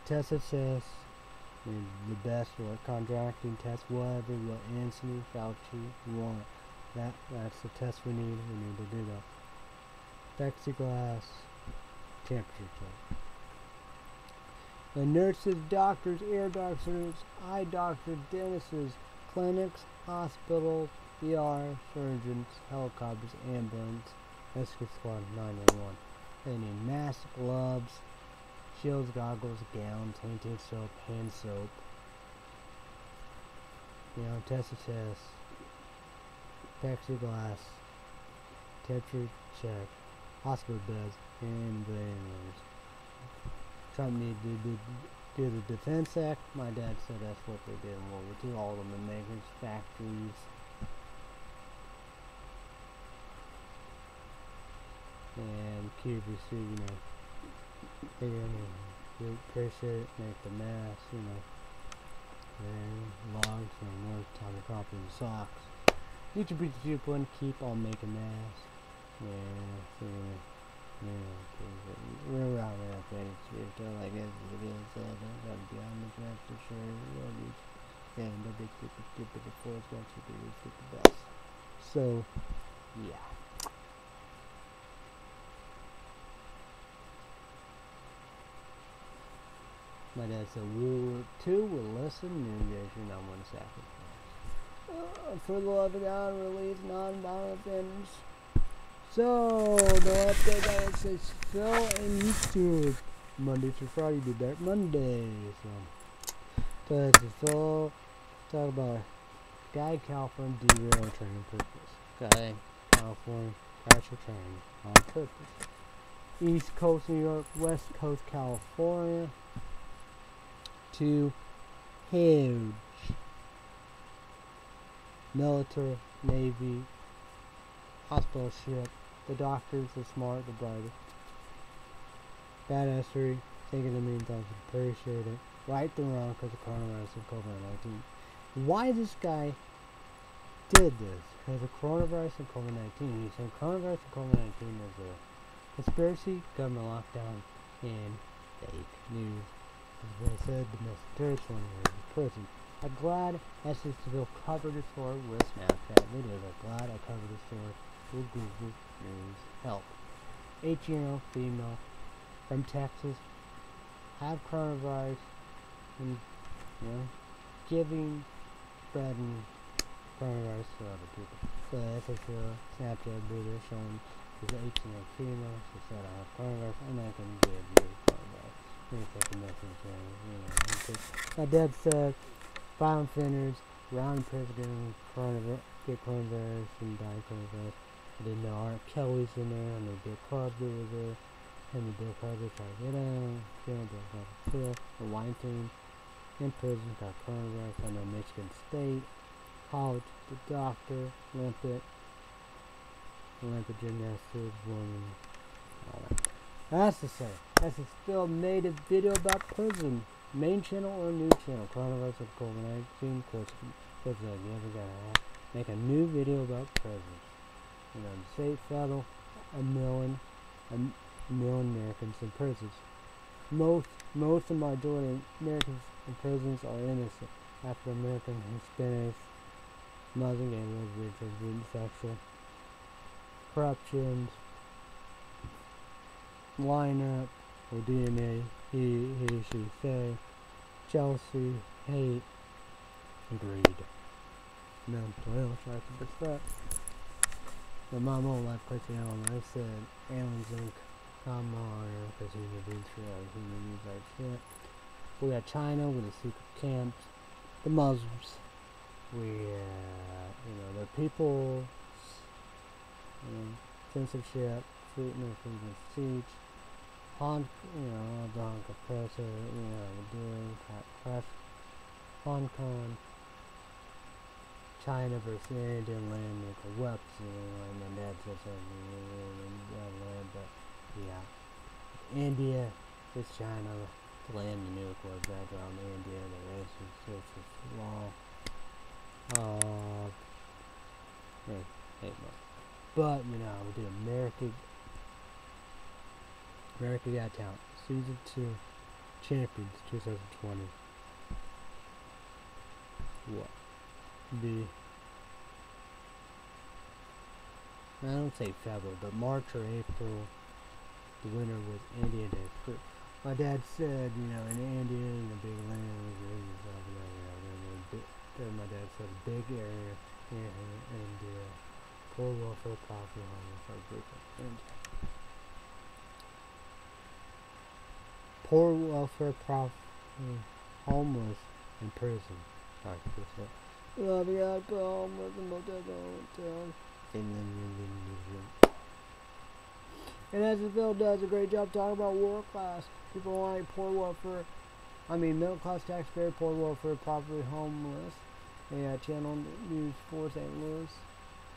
S1: Test assess is the best for contracting test, whatever what Anthony Fauci want. That that's the test we need. We need to do that. Plexiglass temperature check. The nurses, doctors, ear doctors, eye doctors, dentists, clinics, hospitals, ER, surgeons, helicopters, ambulance, rescue squad, 911. They need masks, gloves, shields, goggles, gowns, hand soap, hand soap. You know, test to test, plexiglass, temperature check, hospital beds, and ventilators. Trump needed to do the Defense Act. My dad said that's what they did in World War II. All in makers, factories. And QVC, you know, they we appreciate it, make the mask, you know, and logs and work, time to copy and socks. Be people and keep on making masks. Yeah, so, we're out there. We're a said, gonna be on the track for sure. We'll be, yeah, the stupid, the best. So, yeah. My dad said, we two will listen and yes, you're not one sacrifice. Uh, for the love of God, release non-violent offenders. So, the update I would say Phil and YouTube. Monday through Friday, be back Monday. So, so Phil talk about guy California derail training purpose. Guy California crash train. on purpose. East Coast New York, West Coast California to huge military, navy, hospital ship. The doctors, the smart, the brighter. Badassery, thinking the mean things, appreciate it. Right the wrong because of coronavirus and COVID-19. Why this guy did this? Because of coronavirus and COVID-19. He said coronavirus and COVID-19 is a conspiracy, government lockdown, and fake news. As I said, domestic one was in prison. I'm glad SSVille covered the story with Snapchat videos. I'm glad I covered the story Google News Help. 18-year-old female from Texas have coronavirus and, you know, giving, spreading coronavirus to other people. So SSVille Snapchat video showing this 18-year-old female, she said I have coronavirus and I can give you coronavirus. My dad said violent offenders, round president, coronavirus, get coronavirus and die coronavirus. Didn't know R. Kelly's in there, I knew Bill Cosby was there, I knew Bill Cosby tried to get out, Phil, Bill Cosby, Phil, the Weinstein, in prison, got coronavirus, I know Michigan State, college, the doctor, Olympic, Olympic gymnastics, woman, all that. That's to say, that's a still made a video about prison. Main channel or new channel? Coronavirus of COVID-19 question. That? You ever gotta make a new video about prison? You know, the state federal, a million, a million Americans in prisons. Most, most of my majority Americans in prisons are innocent. African American, Hispanic, Muslim, gay, lesbian, sexual, corruptions, lineup or DNA, he, he, she, say, jealousy, hate, greed, mental health, try to that. The mom won't like Quincy Allen. I said, Allen's in come on, because he's a dude for human beings like shit. We got China with the secret camps, the Muslims. We, uh, you know, the people know, censorship, freedom of speech, Hong, you know, the Hong Kong press, or, you know, doing press, Hong Kong, China versus India land and dad said something, land, but yeah, India versus China, land the nuclear background, India, the rest is just law. Uh, hey, hey, but you know, we did America, America Got Talent, season two, champions, 2020. What? The I don't say February, but March or April, the winter was Indian Day. My dad said, you know, in India, in a big land, my dad said big area in India, poor welfare property homeless are grouped Poor welfare prof mm, homeless in prison. Like this. Love you, I homeless in motel and as the Bill does a great job talking about world class, people like poor welfare, I mean middle class taxpayer, poor welfare, property homeless. Yeah, uh, Channel News 4 St. Louis,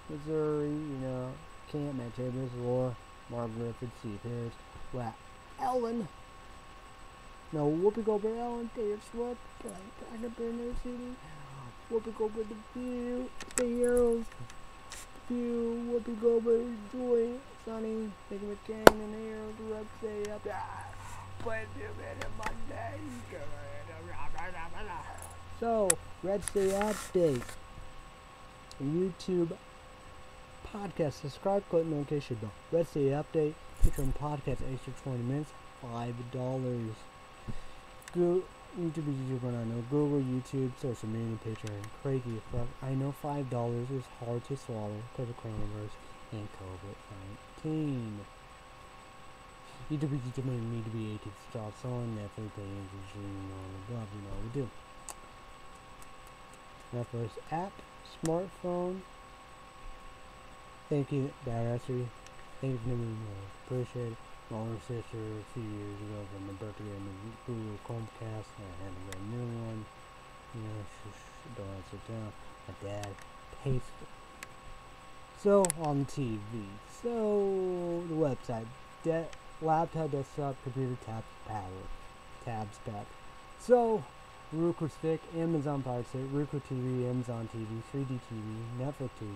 S1: Missouri, you know, Camp, Matt Chambers, Laura, Mark Griffith, Steve Harris, Wow, Ellen. No, Whoopi Goldberg, Ellen, Taylor Swift, Tiger Bear, No City, Whoopi Goldberg, The View, The Heroes, few Whoopi Goldberg, Joy, Sunny, Mickey McCain, and the Heroes, Rex, say up there. Ah, so, Red State Update. YouTube podcast. Subscribe, click notification bell. Red State Update. Patreon podcast extra 20 minutes. $5. Go YouTube YouTube when I know Google, YouTube, social media, Patreon, crazy fuck. I know five dollars is hard to swallow because of coronavirus and COVID nineteen. YouTube YouTube may need to be 18 to start selling Netflix, streaming all above, you know we do. Netflix app, smartphone. Thank you, Badassery. Thank you for me, appreciate it older sister a few years ago from the birthday of the Google Chromecast. I had to get a new one. You know, she don't have to sit down. My dad pays for it. So, on TV. So, the website. De laptop, desktop, computer, tab, power. Tabs, tab. So, Roku Stick, Amazon Fire Stick, Roku TV, Amazon TV, 3D TV, Netflix TV,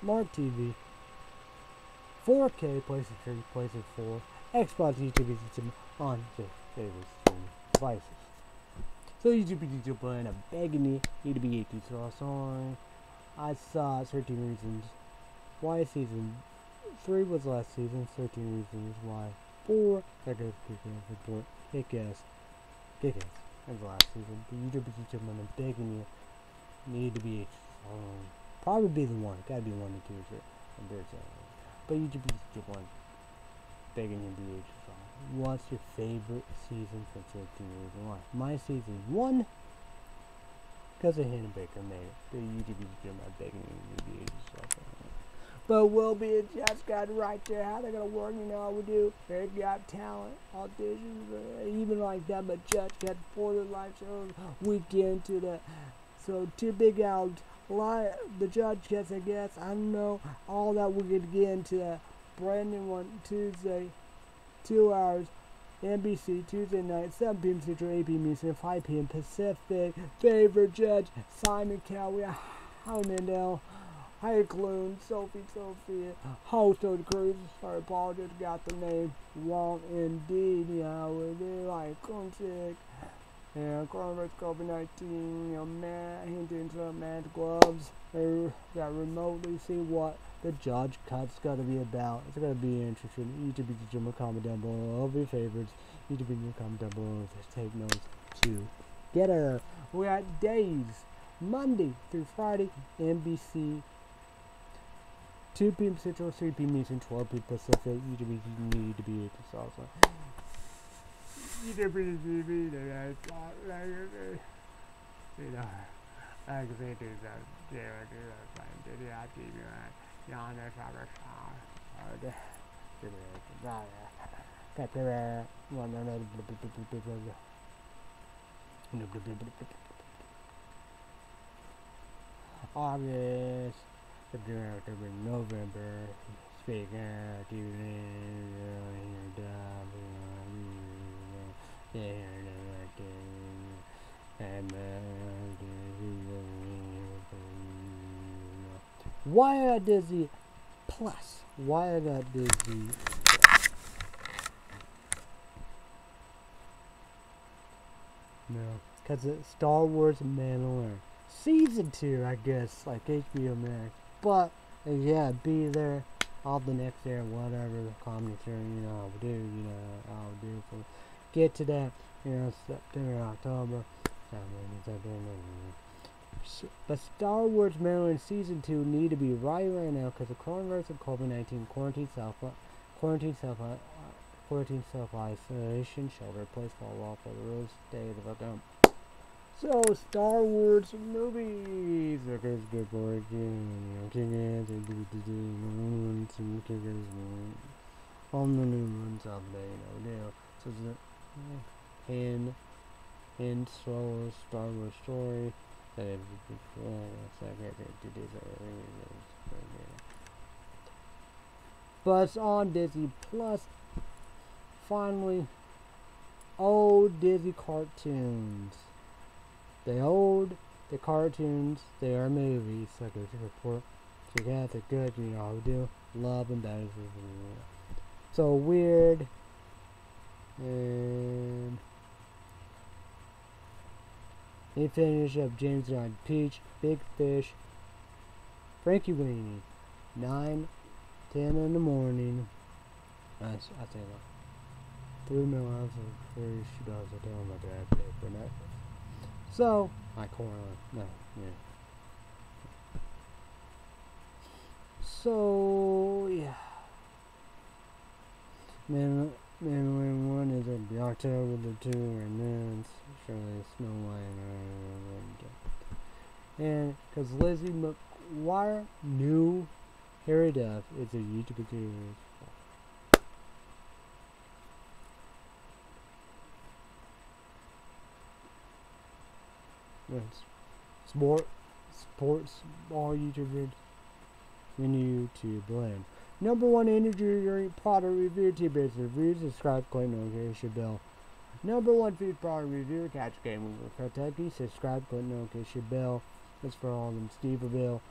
S1: Smart TV, 4K, PlayStation 3, PlayStation 4, Xbox, YouTube, YouTube on your favorite streaming devices. So YouTube, YouTube, and I'm begging need to be 18 sauce on. I saw 13 reasons why season 3 was last season, 13 reasons why 4, I guess, report, kick ass, kick and the last season. The YouTube, YouTube, I'm begging you, need to be 18 Probably be the one, gotta be one or two, sure. I'm very sorry. But you just one begging you to song. What's your favorite season from 13 Reasons Why? My season one because of Hannah Baker made it. The YouTube Jim I'm begging you to be song. But we'll be a just got right there. How they gonna work? You know, we do. They've got talent, auditions, uh, even like that. But Judge got for the live shows. We get into that. So two big out the judge gets a guess. I don't know all that going to get into that. Brandon one Tuesday, two hours. NBC Tuesday night, 7 p.m. Central, 8 p.m. Eastern, 5 p.m. Pacific. Favorite judge Simon Cowell, Mandel, Heidi Klum, Sophie Sophia, host of the cruise. Sorry, Paul just got the name wrong indeed. Yeah, we do like sick. Coronavirus COVID-19, you know, man, hinting to man's gloves. Got remotely see what the judge cut's to be about. It's to be interesting. YouTube YouTube comment down below. Of your favorites. YouTube video comment down below. Take notes to get her. We got days Monday through Friday, NBC. 2 p.m. Central, 3 p.m. Eastern, 12 p.m. Pacific. YouTube need to be you you say to Jerry, I find it, I keep you August, September, October, November, speaking to why I Disney Plus? Why I got Plus? No, because it's Star Wars Mandalorian season two, I guess, like HBO Max. But yeah, be there all the next year, whatever the show, you know, I'll do, you know, I'll do for get to that, you know, September, October, but Star Wars Mandalorian Season 2 need to be right right now because the coronavirus and COVID-19 quarantine self quarantine self uh, quarantine self isolation shelter place fall for the real stay the. So, Star Wars movies. It's good boy. On the new ones of the, you know, So, it's in, in Star Wars story. But it's on Disney Plus. Finally, old Disney cartoons. They old, the cartoons, they are movies, like a report. So yeah, they're good, you know, I do love them, that is so weird. And they finish up James Bond Peach, Big Fish, Frankenweenie, 9, 10 in the morning. I, I say that. Three mil hours of free shoot dollars I tell oh my dad for that. So, my corner, no, yeah. So, yeah. Man, Man, when one is a the October, the two, and then it's surely Snow White. And because Lizzie McGuire knew Hilary Duff is a YouTube series. Sport, sports, all YouTubers, menu to blend. Number one energy drink product review, T-Base reviews, subscribe, click notification bell. Number one food product review, Catch Game with Kentucky, subscribe, click notification bell. That's for all of them. Steve Bill,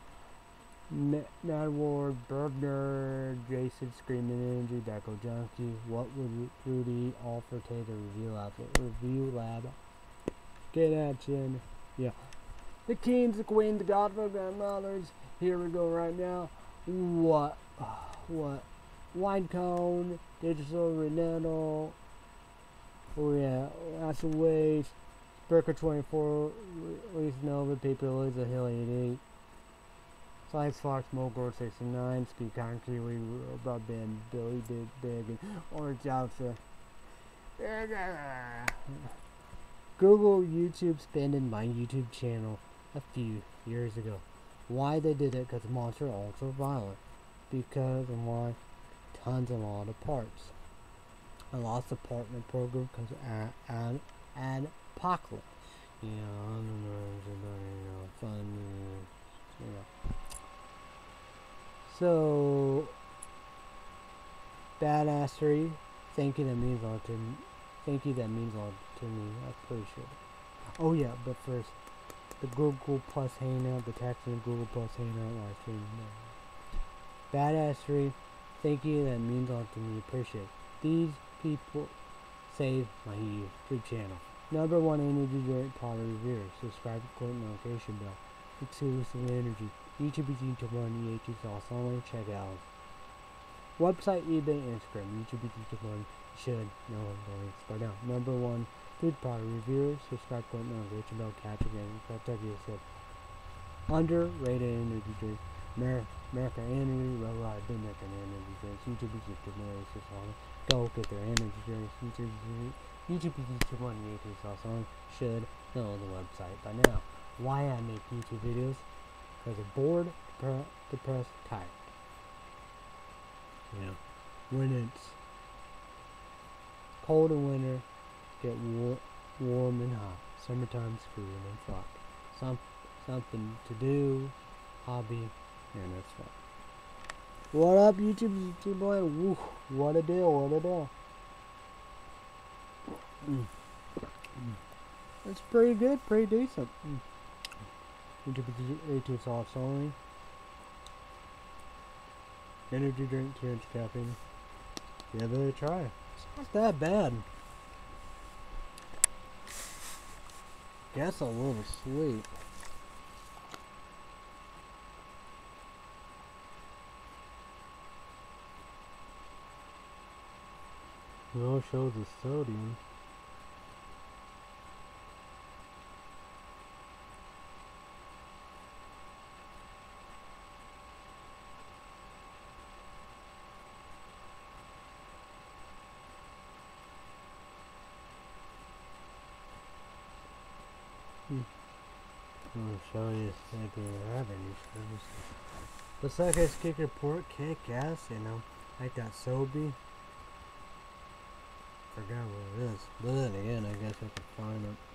S1: Mad Ward, Bergner, Jason, Screaming Energy, Deco Junkie, What Would Rudy, All for Tater Review Lab, Review Lab. Get at you. Yeah. The kings, the queens, the godfathers, grandmothers. Here we go right now. What? What? Wine cone, digital Renano. Oh yeah, acid waste. Burker 24, Least Nova, Paper Liza, Hill 88. Science Fox, Mogor 69, Speed Con Kiwi, Robot Band, Billy Big Big, and Orange Alpha. Google YouTube spending my YouTube channel a few years ago. Why they did it? Because Monster Ultra Violent. Because and why? Tons and of lot of parts. I lost the program because of ad, ad, apocalypse. You know, you know, fun, you know. So, badassery. Thank you. That means a lot to me. Thank you. That means a lot to me. I appreciate it. Oh yeah, but first, the Google Plus Hangout, the text in Google Plus Hangout live stream. Badassery, thank you, that means a lot to me, appreciate These people save my YouTube channel. Number one energy drink product reviewer. Subscribe, to click notification bell. Exclusive energy. YouTube is YouTube one, EH is sauce only. Check out. Website, eBay, Instagram. YouTube is YouTube one. Should know links by now. Number one food product reviewers. Subscribe, click notification bell. Catch again. Protect yourself. Underrated energy drink. Mer America Energy, Red Light, Big American Energy Drinks, YouTube is YouTube Oasis on it. Go get their energy drinks, YouTube YouTube is YouTube on the YouTube sauce on should know the website by now. Why I make YouTube videos? Because I'm bored, depressed, tired. you know, when it's cold in winter, get war- warm and hot. Summertime's cool and fuck. Some something to do, hobby, and it's fun. What up, YouTube? YouTube boy? Woo, what a deal! What a deal! Mm. Mm. It's pretty good, pretty decent. Mm. YouTube is A2 sauce only. Energy drink, two inch caffeine. Give it a try. It's not that bad. Guess a little sweet. No shows the sodium. Hmm. I'll show you if you have any shows. The second kicker port kick ass, you know, like that Sobe. Forgot what it is. But then again, I guess I can find it.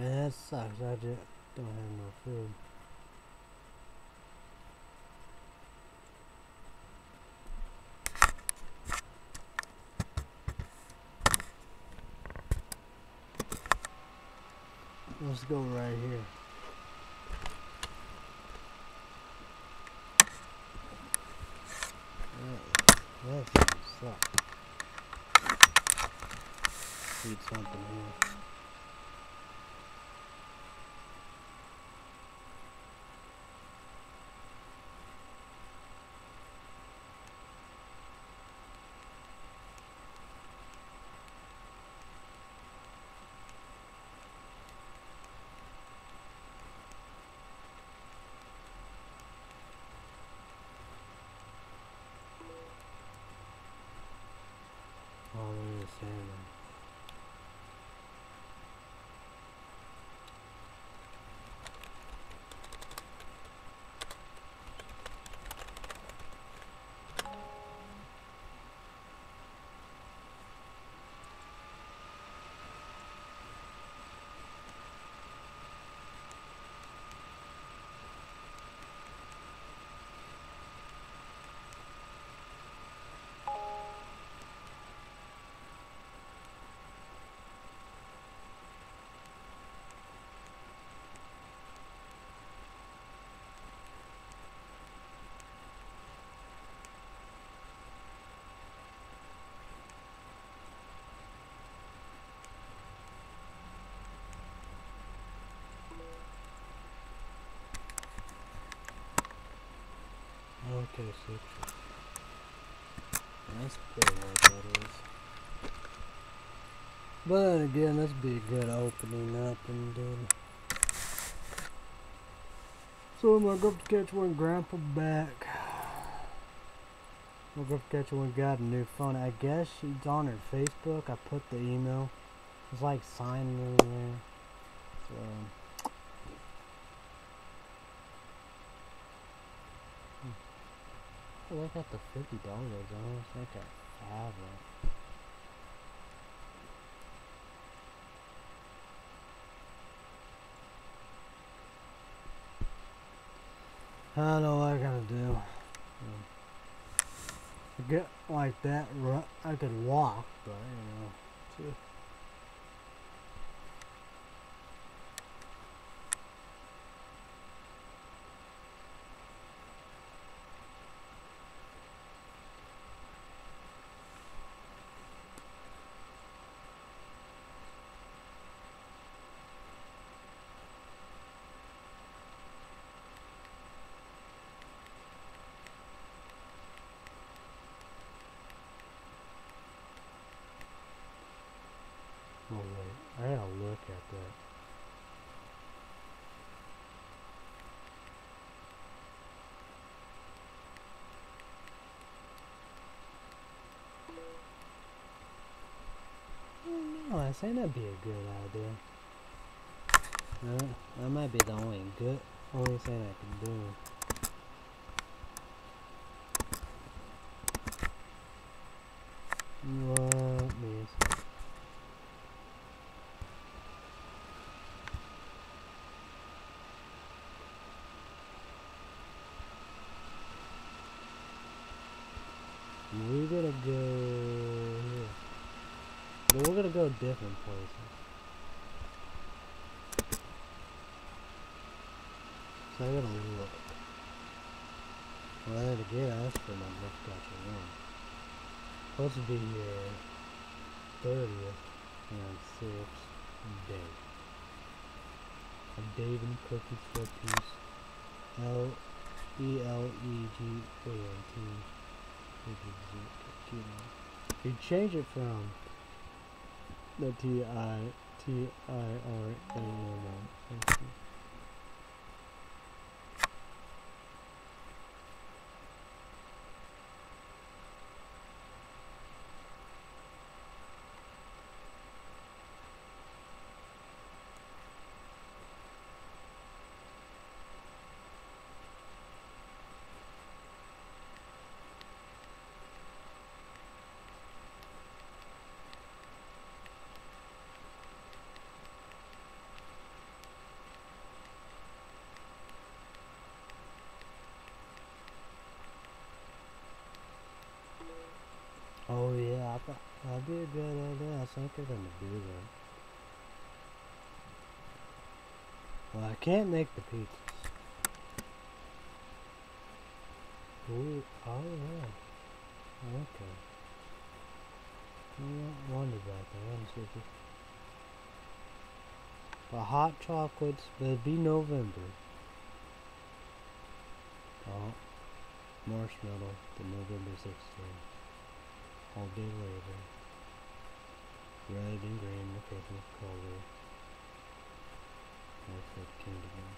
S1: Man, that sucks. I just don't have no food. Let's go right here. That, that sucks. Need something here. That's pretty what that is. But again, this be a good opening up and then. So I'm gonna go catch one grandpa back. We'll go catch one got a new phone. I guess she's on her Facebook. I put the email. It's like signing in there. So Oh, I got the fifty dollars. I think I have it. I don't know what I gotta do. Get like that, I could walk, but you know. to- Oh wait, I gotta look at that. No, I say that'd be a good idea. Uh, that might be the only good, only thing I can do. What is? We're gonna go here. Gonna go different places. So I gotta look. Well, then again, asked for my next gotcha one. Supposed to be here 30th and 6th day. A Dave and Cookie Cookies. L E L E G A N T. You change it from the T I T I R A N N. Oh yeah, I thought that'd be a good idea. I think I'm gonna do that. Well, I can't make the pizzas. Ooh, oh yeah. Okay. I wondered about that. Honestly, but hot chocolates, it'll be November. Oh, marshmallow, the November 16th. All day later. Red and green, the Christmas color. That's what candy gun.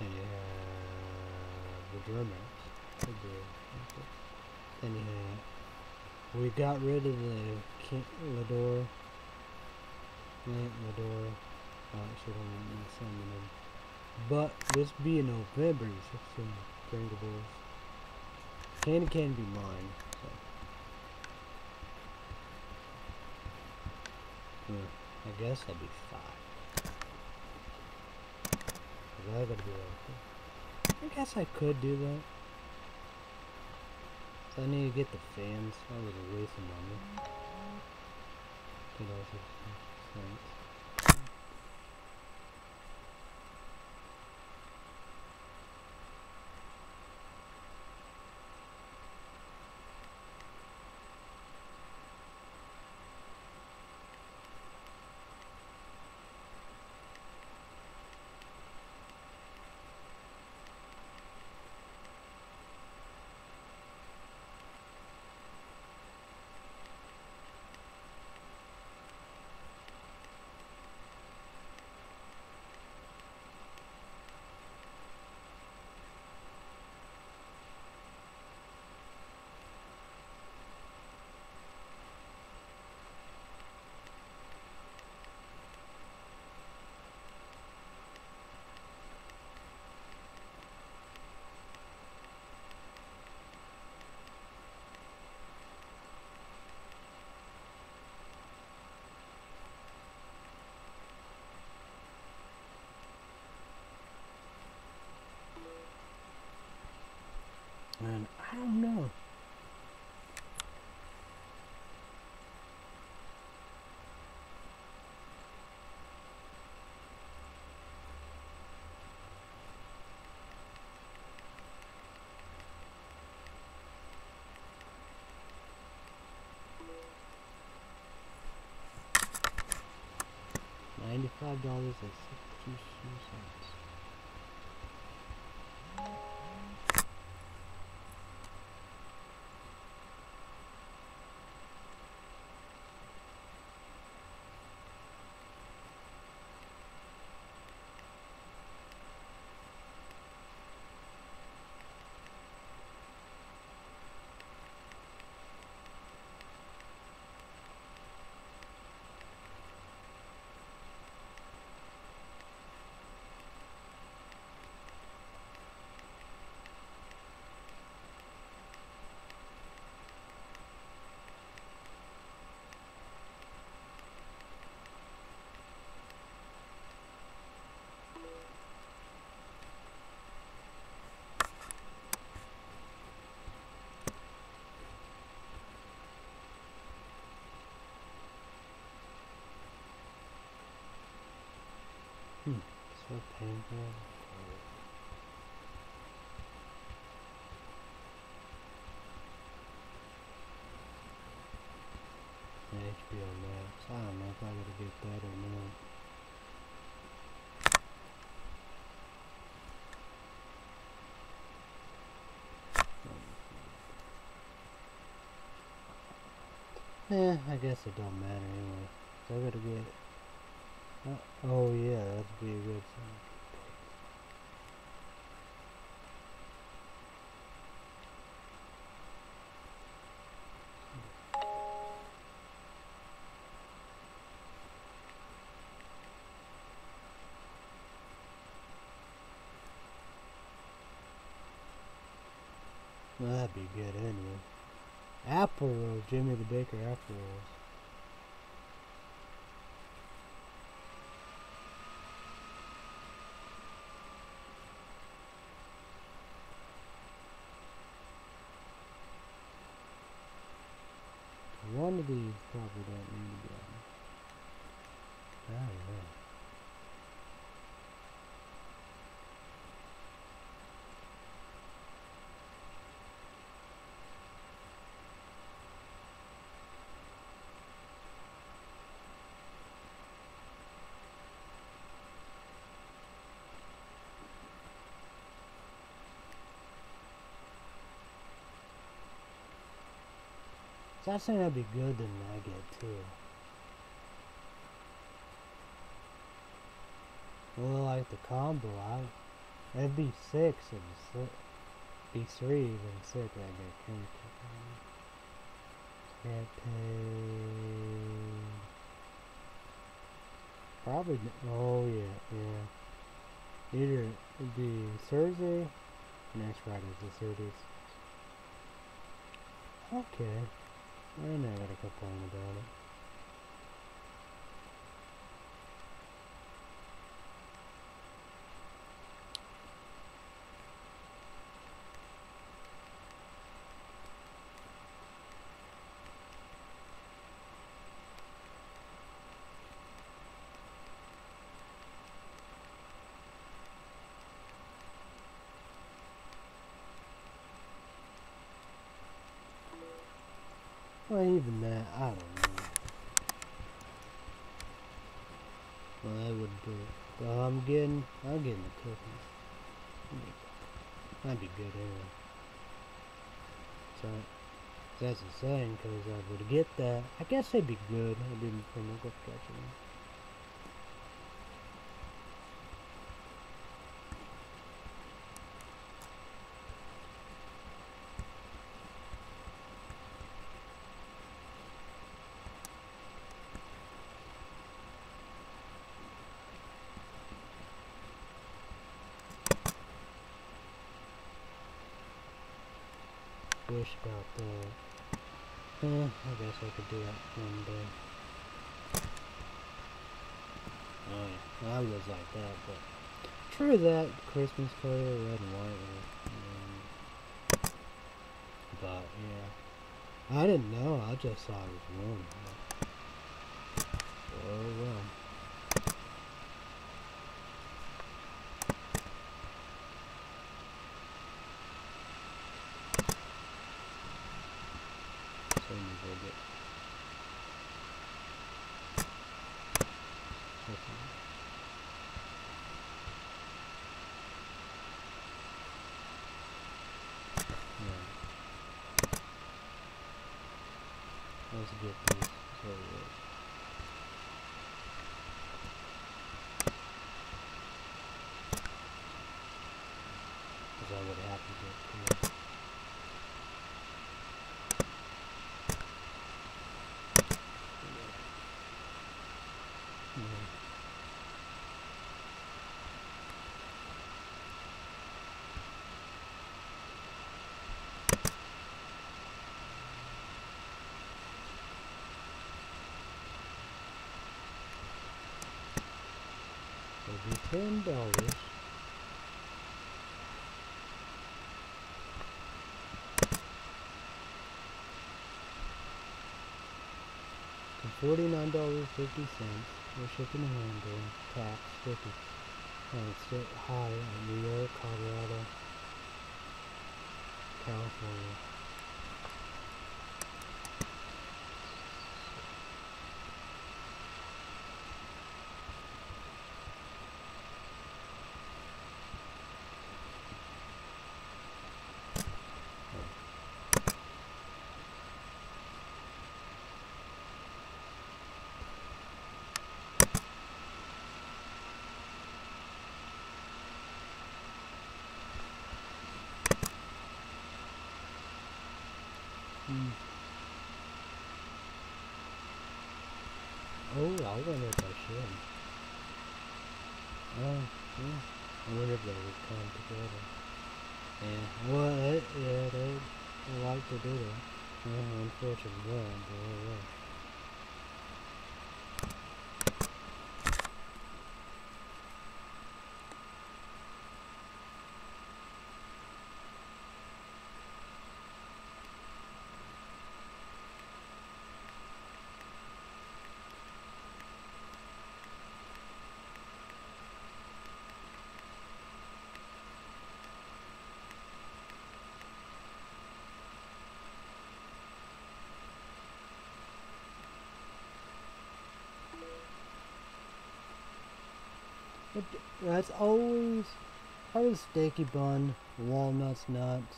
S1: And you have the drummers. The. Then you have, we got rid of the Lador, Lamp Lador. Oh, actually, don't want me summon them. But this being November, you should some drinkables. Candy can be mine. So. Hmm, I guess I'll be five. Cause I gotta be like I guess I could do that. So I need to get the fans. That was a waste of money. Two dollars cents. And I don't know. Ninety-five dollars and sixty-two cents. So painful. HBO Max. I don't know if I gotta get that or not. Yeah, I guess it don't matter anyway. So I gotta get. Oh yeah, that'd be a good thing. That'd be good anyway. Apple Rolls, Jimmy the Baker Apple Rolls. Of these probably don't need to be on. I don't think that'd be good to nugget too. Well, like the combo, I, it'd be six and six, be three even six. Get character. Get paid. Probably. Oh yeah, yeah. Either it'd be Thursday. Next Friday's the thirtieth. Okay. I'm not gonna complain about it. Well, even that, I don't know. Well, that would do it. Well, I'm getting, I'm getting the cookies. So, that's insane, because I would get that. I guess they'd be good. I didn't a good catching. Wish about that. Eh, I guess I could do that one day. Oh yeah, I was like that, but true that Christmas color, red and white. um, but yeah, I didn't know. I just thought it was but- Oh well. So you go get. Okay. Yeah. Let's get these. So. I would have to get two. Yeah. It'll be ten dollars. Forty nine dollars fifty cents for shipping and handling, tax fifty. And it's still high in New York, Colorado, California. Mm. Oh, I wonder if I should. Oh, yeah. I wonder if they would come together. Yeah. Well, it, yeah, they like to do that. Yeah, unfortunately, yeah, but It, that's always probably sticky bun, walnuts, nuts,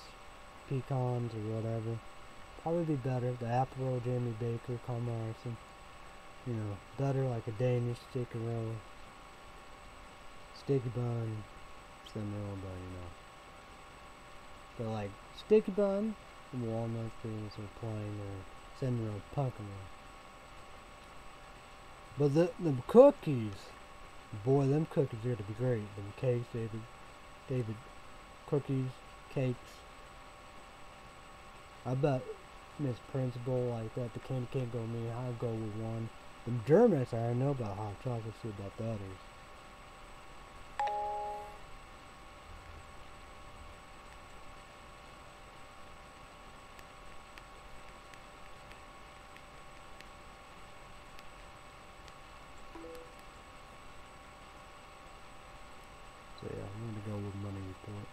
S1: pecans, or whatever. Probably be better. The apple roll, Jamie Baker, Morrison. You know, better like a Danish sticky roll. Sticky bun, cinnamon bun, you know. But like sticky bun, walnut things or plain or cinnamon pumpkin roll. But the the cookies, boy, them cookies are to be great. Them cakes, David, David, cookies, cakes. I bet Miss Principal like that. The candy can't go me. I'll go with one. Them Germans, I know about hot chocolate. See about that is. So yeah, I'm gonna go with money report.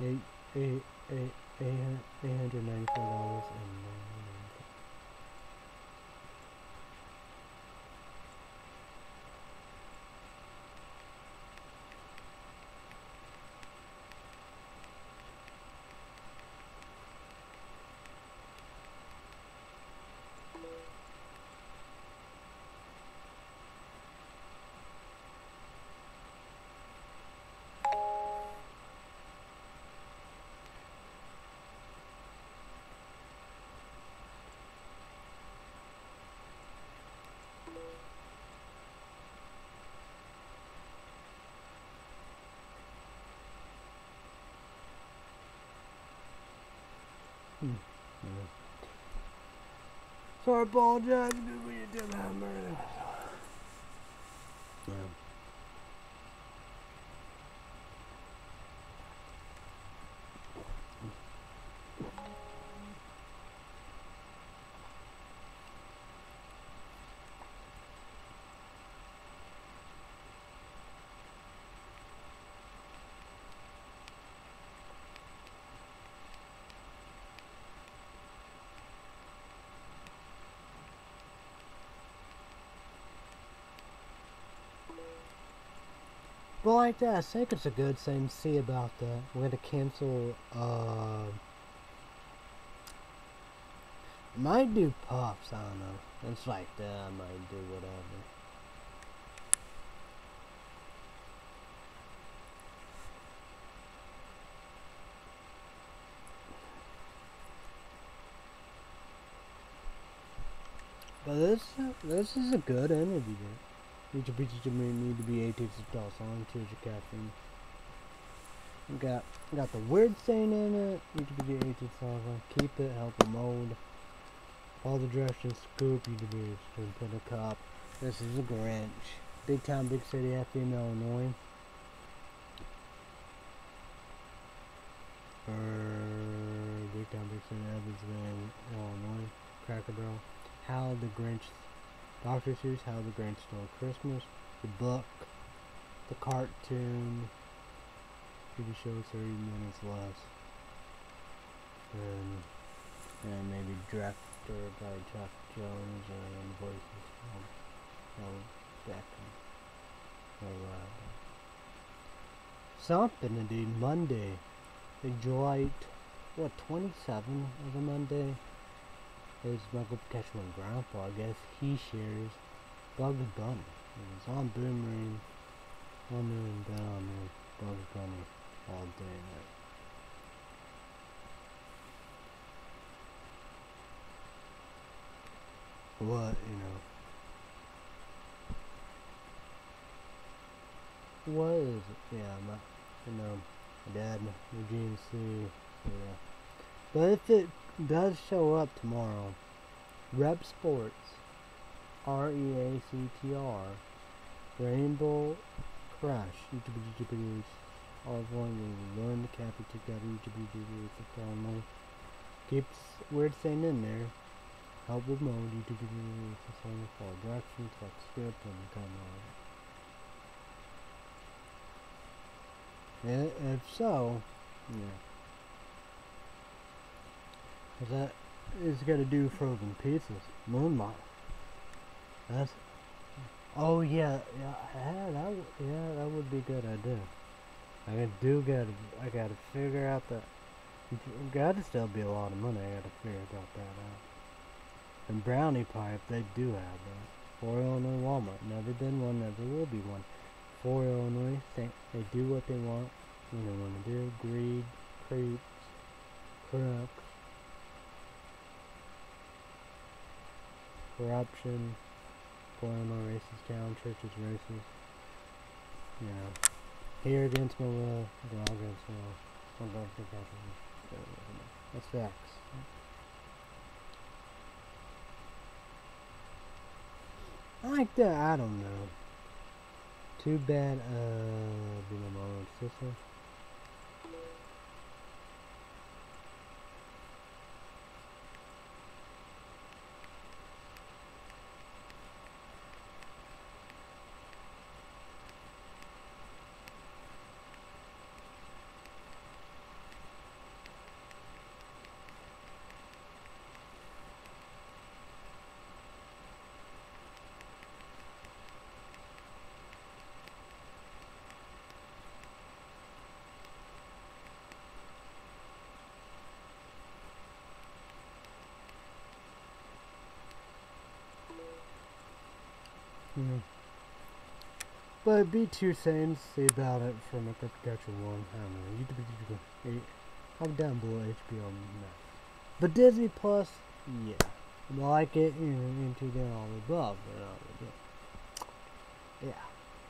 S1: Eight, eight, eight, eight, hun- eight hundred ninety-four dollars and ninety-nine cents. Hmm. Yeah. So I apologize because we did that murder. Yeah. But like that, I think it's a good thing to see about that. We're gonna cancel, uh... Might do puffs, I don't know. It's like that, I might do whatever. But this, this is a good interview. Each of of need to be 18 adults on to your caffeine. We got got the weird thing in it. Each of each 18 on. Keep it, help it mold. All the directions, scoop, you to be put in a cup. This is a Grinch. Big town, big city, female, Illinois. Er, big town, big city, Evansville, Illinois. Cracker Barrel. How the Grinch Doctor Seuss, How the Grinch Stole Christmas, the book, the cartoon, TV show, 30 minutes less, and, and maybe Director by Chuck Jones and voices of Helen Beckham. Or, uh, something indeed, Monday, the July, what, 27 of a Monday? Is Michael Ketchum Grandpa. I guess he shares Bugs Bunny. It's on Boomerang, on there and down there. Bugs Bunny all day and night. What, you know. What is it? Yeah, my, you know, my dad, Eugene C. Yeah. But if it does show up tomorrow. Rep Sports, R E A C T R, Rainbow Crash, YouTube all of one learn the capital together, YouTube the family. Keeps weird thing in there. helpful mode. YouTube only follow directions, like script, and on. Yeah, if so, yeah. Cause that is gonna do frozen pizzas. Moonlight. That's. Oh yeah, yeah, that yeah, that would be a good idea. I do gotta, I gotta figure out that. Gotta still be a lot of money. I gotta figure out that out. And brownie pipe, they do have that. For Illinois Walmart, never been one, never will be one. For Illinois, they, they do what they want, You know, when they do. Greed, creeps, crooks, corruption, Illinois racist town, churches racist. You know, here against my will, go against my will. One vote for president. That's facts. I like that. I don't know. Too bad. Uh, be my mom's sister. Yeah. But be two say about it from a perpetual one. I don't know. YouTube, YouTube. I'm down below HBO Max. But Disney Plus, yeah. Like it in, into the all above. But all above. Yeah.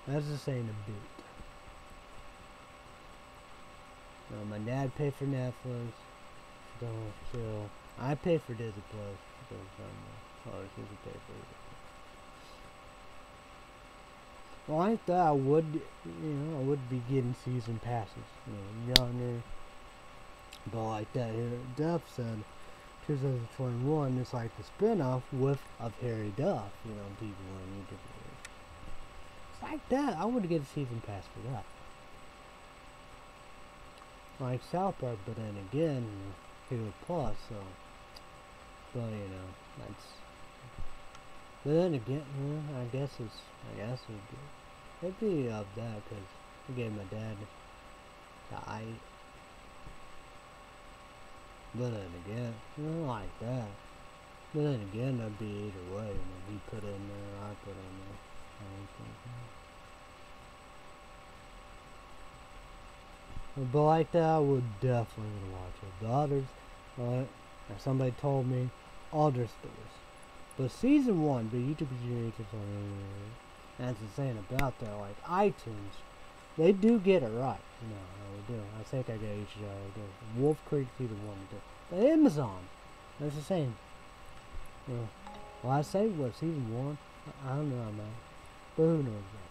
S1: That's the saying a boot. Uh, my dad paid for Netflix. Don't chill. I pay for Disney Plus. Because I'm, uh, oh, Disney pay for it. Well, like that, I would, you know, I would be getting season passes. You know, younger. But like that, here, Duff said, 2021 is like the spin-off with of Hilary Duff. You know, people on YouTube. It's like that. I would get a season pass for that. Like South Park, but then again, Hulu Plus. So, but you know, that's but then again, well, I guess it's, I guess it'd be, it'd be up that because I gave my dad the eye. But then again, not like that. But then again, that'd be either way. I mean, he put in there, I put in there. Don't But like that, I would definitely watch it. The others, uh, if somebody told me, just those. But season one, but YouTube creators on that's insane about that. Like iTunes, they do get it right. You know, they do. I think I got each other. do. Wolf Creek season one, do. But Amazon, that's the same. You know, well, I say what season one. I, don't know, man. But who knows about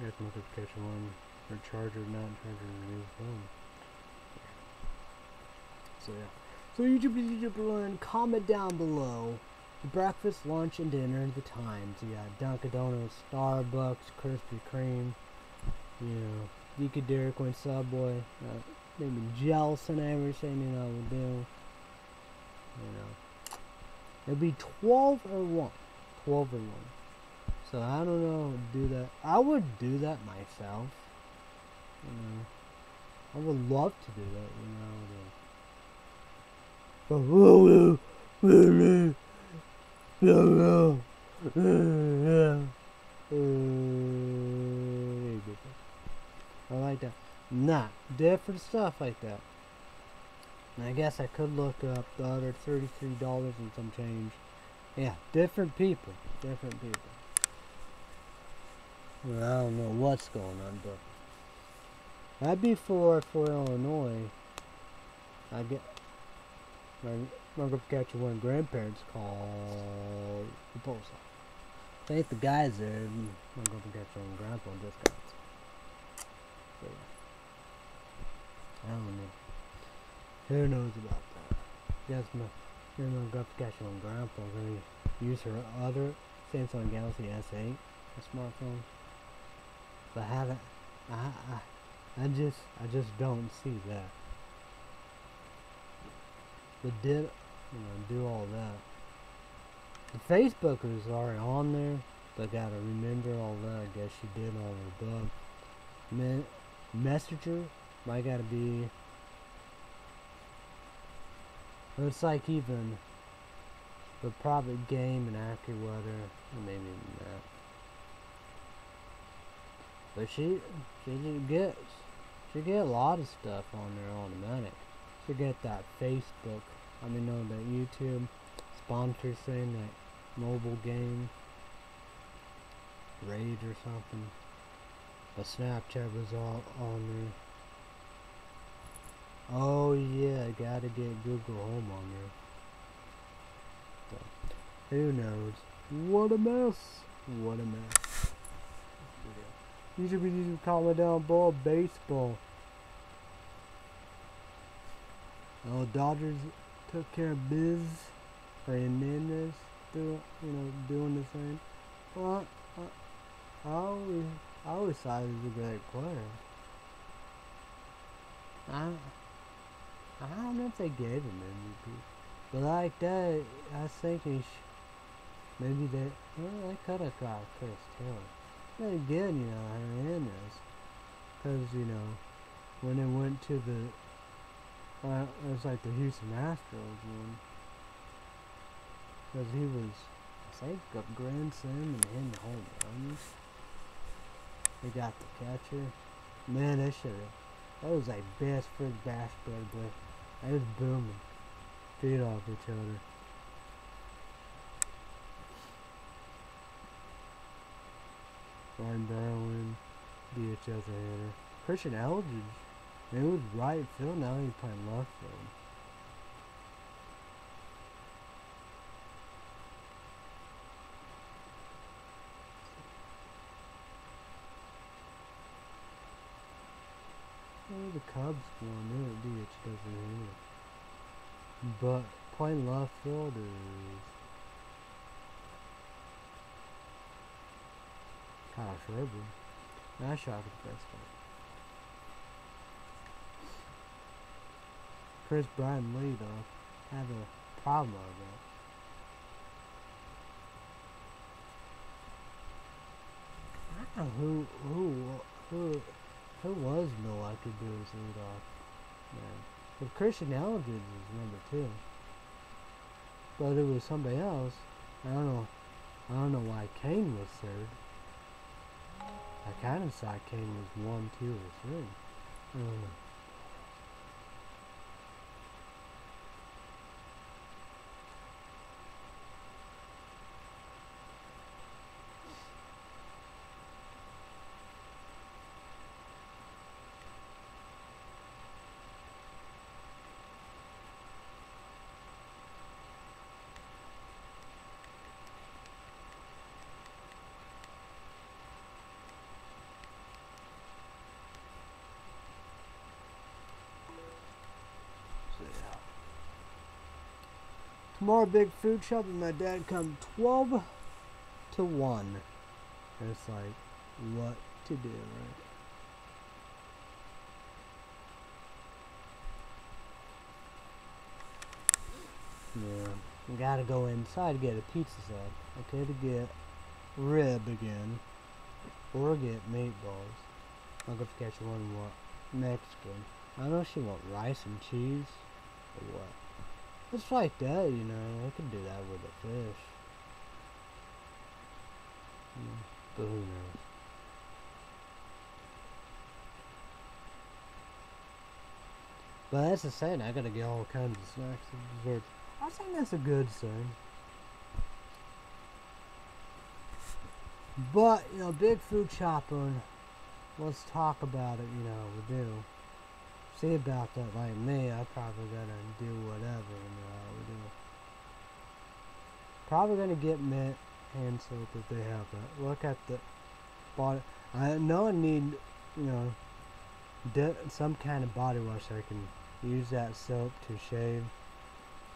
S1: Yeah, look at catch one or charger, not charger, new phone. So yeah. So YouTube, YouTube, learn. Comment down below. The breakfast, lunch, and dinner. The times. You got Dunkin' Donuts, Starbucks, Krispy Kreme. You know, you could Dairy Queen, Subway. Uh, maybe Jelson, everything you know would do. You know, it'd be twelve or one. Twelve or one. So I don't know, do that. I would do that myself. You know, I would love to do that, you know. But whoa, whoa, whoa, whoa, I like that. Nah, different stuff like that. And I guess I could look up the other $33 and some change. Yeah, different people. Different people. I don't know what's going on, but that'd be for for Illinois. I get my my one grandparents call the post office. Thank the guys there. My grandpa catch one grandpa. So, I don't know. Who knows about that? Yes, my, you know, got to catch on grandpa gonna use her other Samsung Galaxy S8 a smartphone. But I, I, I just, I just don't see that. But did, you know, do all that. The Facebook is already on there, but gotta remember all that. I guess she did all the above. Me Messenger might gotta be It's like even the probably game and AccuWeather, maybe even that. But she she gets she get a lot of stuff on there automatic. She get that Facebook, I mean no that YouTube sponsor thing, that mobile game, Raid or something. But Snapchat was all on there. Oh yeah, gotta get Google Home on there. So, who knows? What a mess! What a mess. You should be using calling down ball baseball. Oh, Dodgers took care of Biz Hernandez, doing you know doing the same. Well, I, I always I always thought he was a great player. I I don't know if they gave him MVP. But like that, I was thinking maybe they, well, they could have got Chris Taylor. But again, you know, Hernandez. Because, you know, when it went to the, uh, it was like the Houston Astros one. Because he was, I think, a grand slam and hitting home runs. They got the catcher. Man, they should have. That was like best for the basketball, but I was booming. Feed off each other. Ryan Darwin, DH as a hitter. Christian Eldridge, it was right field, now he's playing left field. the Cubs one, they DH doesn't hit. But playing left field is Kyle Schwarber. Nice shot at the first one. Kris Bryant Lee though have a problem with that. I don't know who who who who was Milwaukee Brewers leadoff man? But Christian Eldridge was number two. But it was somebody else. I don't know. I don't know why Cain was third. I kind of thought Cain was one, two, or three. I don't know. Tomorrow, big food shop, and my dad come 12 to 1. And it's like, what to do, right? Yeah, you gotta go inside to get a pizza sub. Okay, to get rib again, or get meatballs. I'll go to catch one more Mexican. I know she want rice and cheese, or what. It's like that, you know. I could do that with a fish. Mm, but who knows? But that's the saying. I gotta get all kinds of snacks and desserts. I think that's a good thing. But you know, big food shopping. Let's talk about it. You know, we do. See about that. Like me, I probably gonna do whatever. You know, we do. Probably gonna get mint hand soap if they have that. Look at the body. I know I need, you know, some kind of body wash I can use that soap to shave.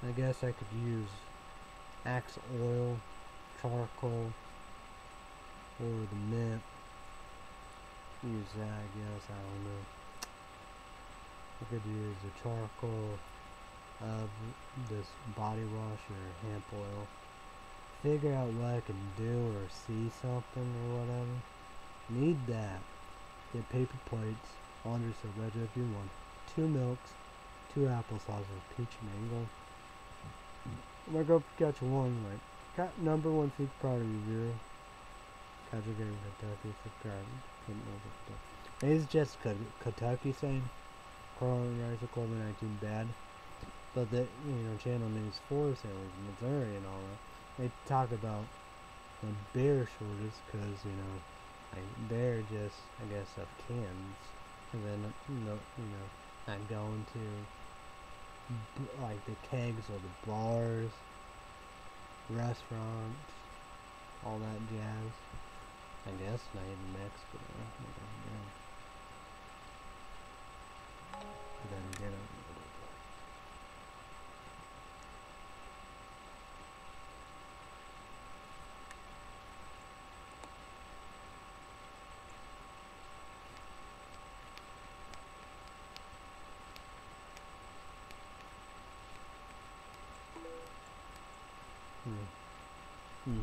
S1: I guess I could use axe oil, charcoal, or the mint. Use that, I guess, I don't know. I could use the charcoal of this body wash or hemp oil. Figure out what I can do or see something or whatever. Need that. Get paper plates, laundry that's if you want. Two milks, two applesauce with peach mango. I'm gonna go catch one, like, cat number one product review. Catch a game Kentucky subscribe. Couldn't know what It's just Kentucky saying coronavirus of COVID-19 bad. But the, you know, channel news 4 saying it Missouri and all that. They talk about the beer shortage because, you know, like, they're just, I guess, of cans. And then, you know, you know, not going to like the kegs or the bars, restaurants, all that jazz. I guess not even Mexico. Yeah. Then get it. Hmm. Hmm.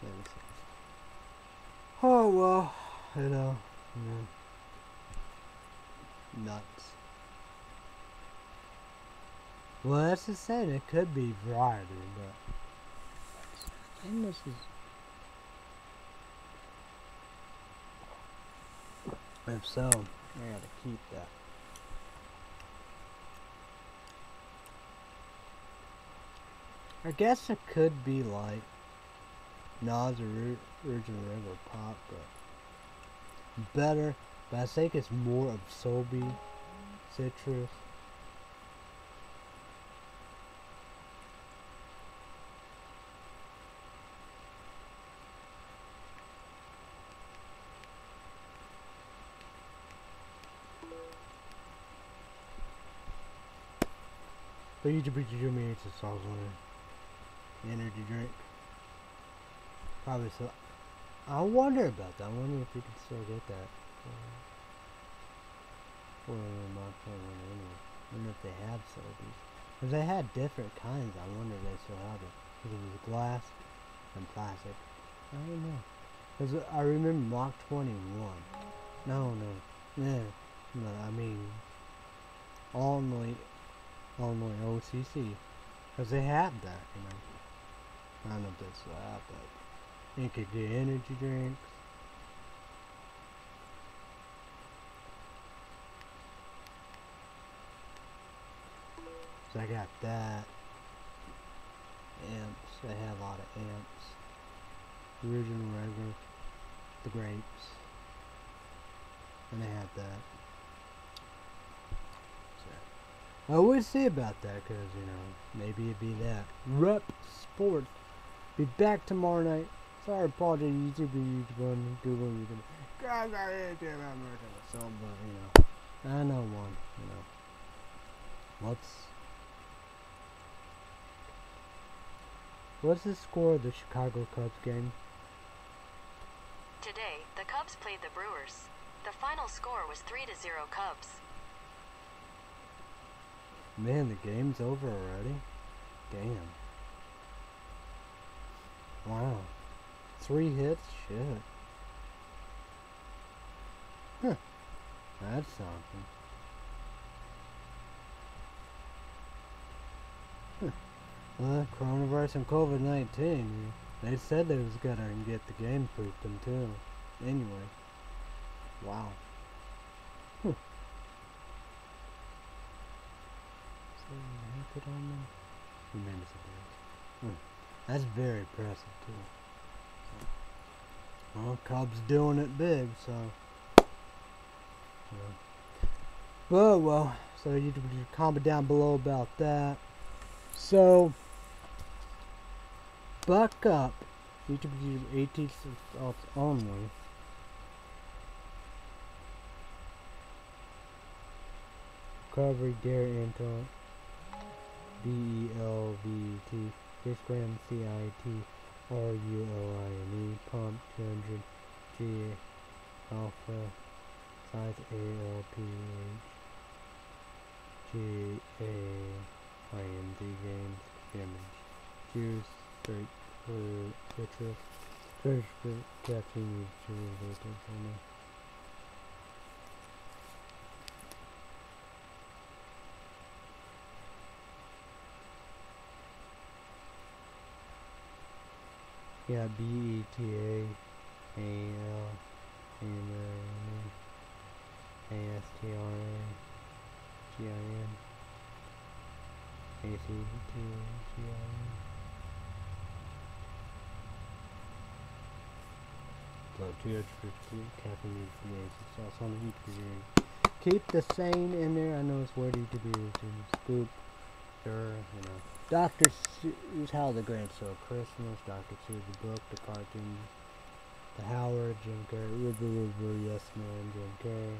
S1: See. Oh well, you know, yeah. Nuts. Well, that's the same. It could be variety, but I think this is. If so, I gotta keep that. I guess it could be like Nas or Ri- original regular pop, but better. But I think it's more of Sobe, citrus. But you should put your into sauce on it. Energy drink. Probably so. I wonder about that. I wonder if you can still get that. Uh, well, not for one anyway. I wonder if they have Sobeys. Because they had different kinds. I wonder if they still have it. Because it was glass and plastic. I don't know. Because I remember Mach 21. No, no. Yeah. No, I mean, Illinois, Illinois OCC. Because they had that, you know. I don't know if they still have that. You could get energy drinks. I got that. Amps. They had a lot of amps. Original regular. The grapes. And they had that. So, I would see about that because, you know, maybe it'd be that. Rep Sports. Be back tomorrow night. Sorry, apologize, YouTube, YouTube, Google, YouTube. Guys, I YouTube, I'm working with some, but, you know, I know one, you know. What's, what's the score of the Chicago Cubs game?
S2: Today, the Cubs played the Brewers. The final score was 3 to 0 Cubs.
S1: Man, the game's over already? Damn. Wow. Three hits? Shit. Huh. That's something. Coronavirus and COVID 19. They said they was gonna get the game pooping too. Anyway. Wow. Huh. So, you put on them? Else. Hmm. That's very impressive too. So, well, Cubs doing it big, so. Yeah. But well, so you can comment down below about that. So, buck up. YouTube use 18 subs only. Recovery Deer Antler. B E L V T. Six gram C I T R U L I N E. Pump 200 G. Alpha. Size A L P H. G A I N D Games. Damage. Juice Straight for citrus Search for caffeine use to relate to Yeah, B E T A A L M A A S T R A G I N A C T G I N. Blood 250 caffeine use sauce on the heat Keep the sane in there. I know it's wordy to be to scoop. Sure, you know. Dr. Seuss, How the Grinch Stole Christmas, Dr. Seuss, the book, the cartoon, the Howard, Jim Carrey, River River, Yes Man, Jim Carrey.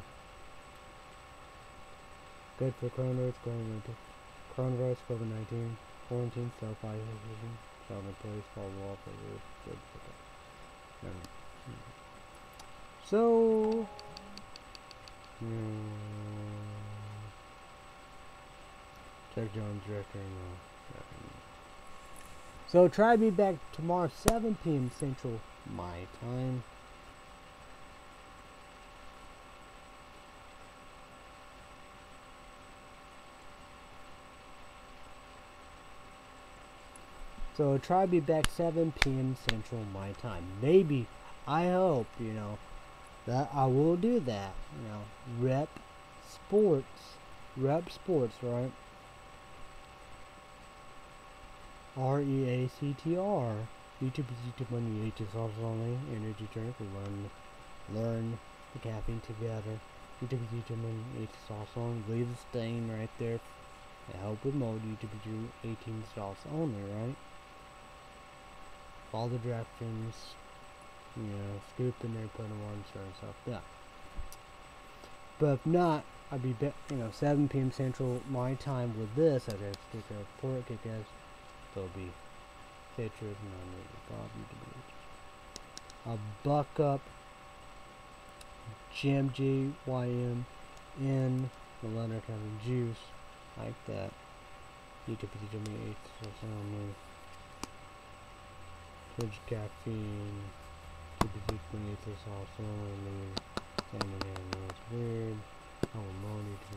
S1: Good for coronavirus, coronavirus, coronavirus, COVID-19, quarantine, self-isolation, shelter in place, fall wall, for good for that. So, hmm, check Jones director email. So try to be back tomorrow 7 p.m. Central my time. So try to be back 7 p.m. Central my time. Maybe, I hope, you know, that I will do that. You know, rep sports, rep sports, right? R E A C T R. YouTube is YouTube money is also only energy drink. We learn learn the caffeine together. YouTube is YouTube money is also only. Leave the stain right there. Help with mold. YouTube is 18 sauce only, right? Follow the directions. You know, scoop in there, put them on, certain stuff. Yeah. But if not, I'd be, be you know, 7 p.m. Central my time with this. I have to stick a port kick as there'll be hatred and probably to be a buck up Gym G Y M N letter having juice like that. YouTube is me eight so sound Twitch caffeine Eight is also only standing there and it's weird. I will money to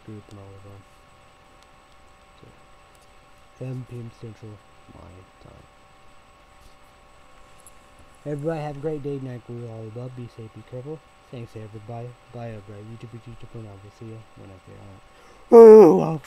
S1: scoop and all of them. 7 p.m. Central my time. Uh, everybody have a great day, night, we all above. Be safe, be careful. Thanks everybody. Bye, everybody. YouTube, YouTube, and I will see you when I get out. Oh, wow.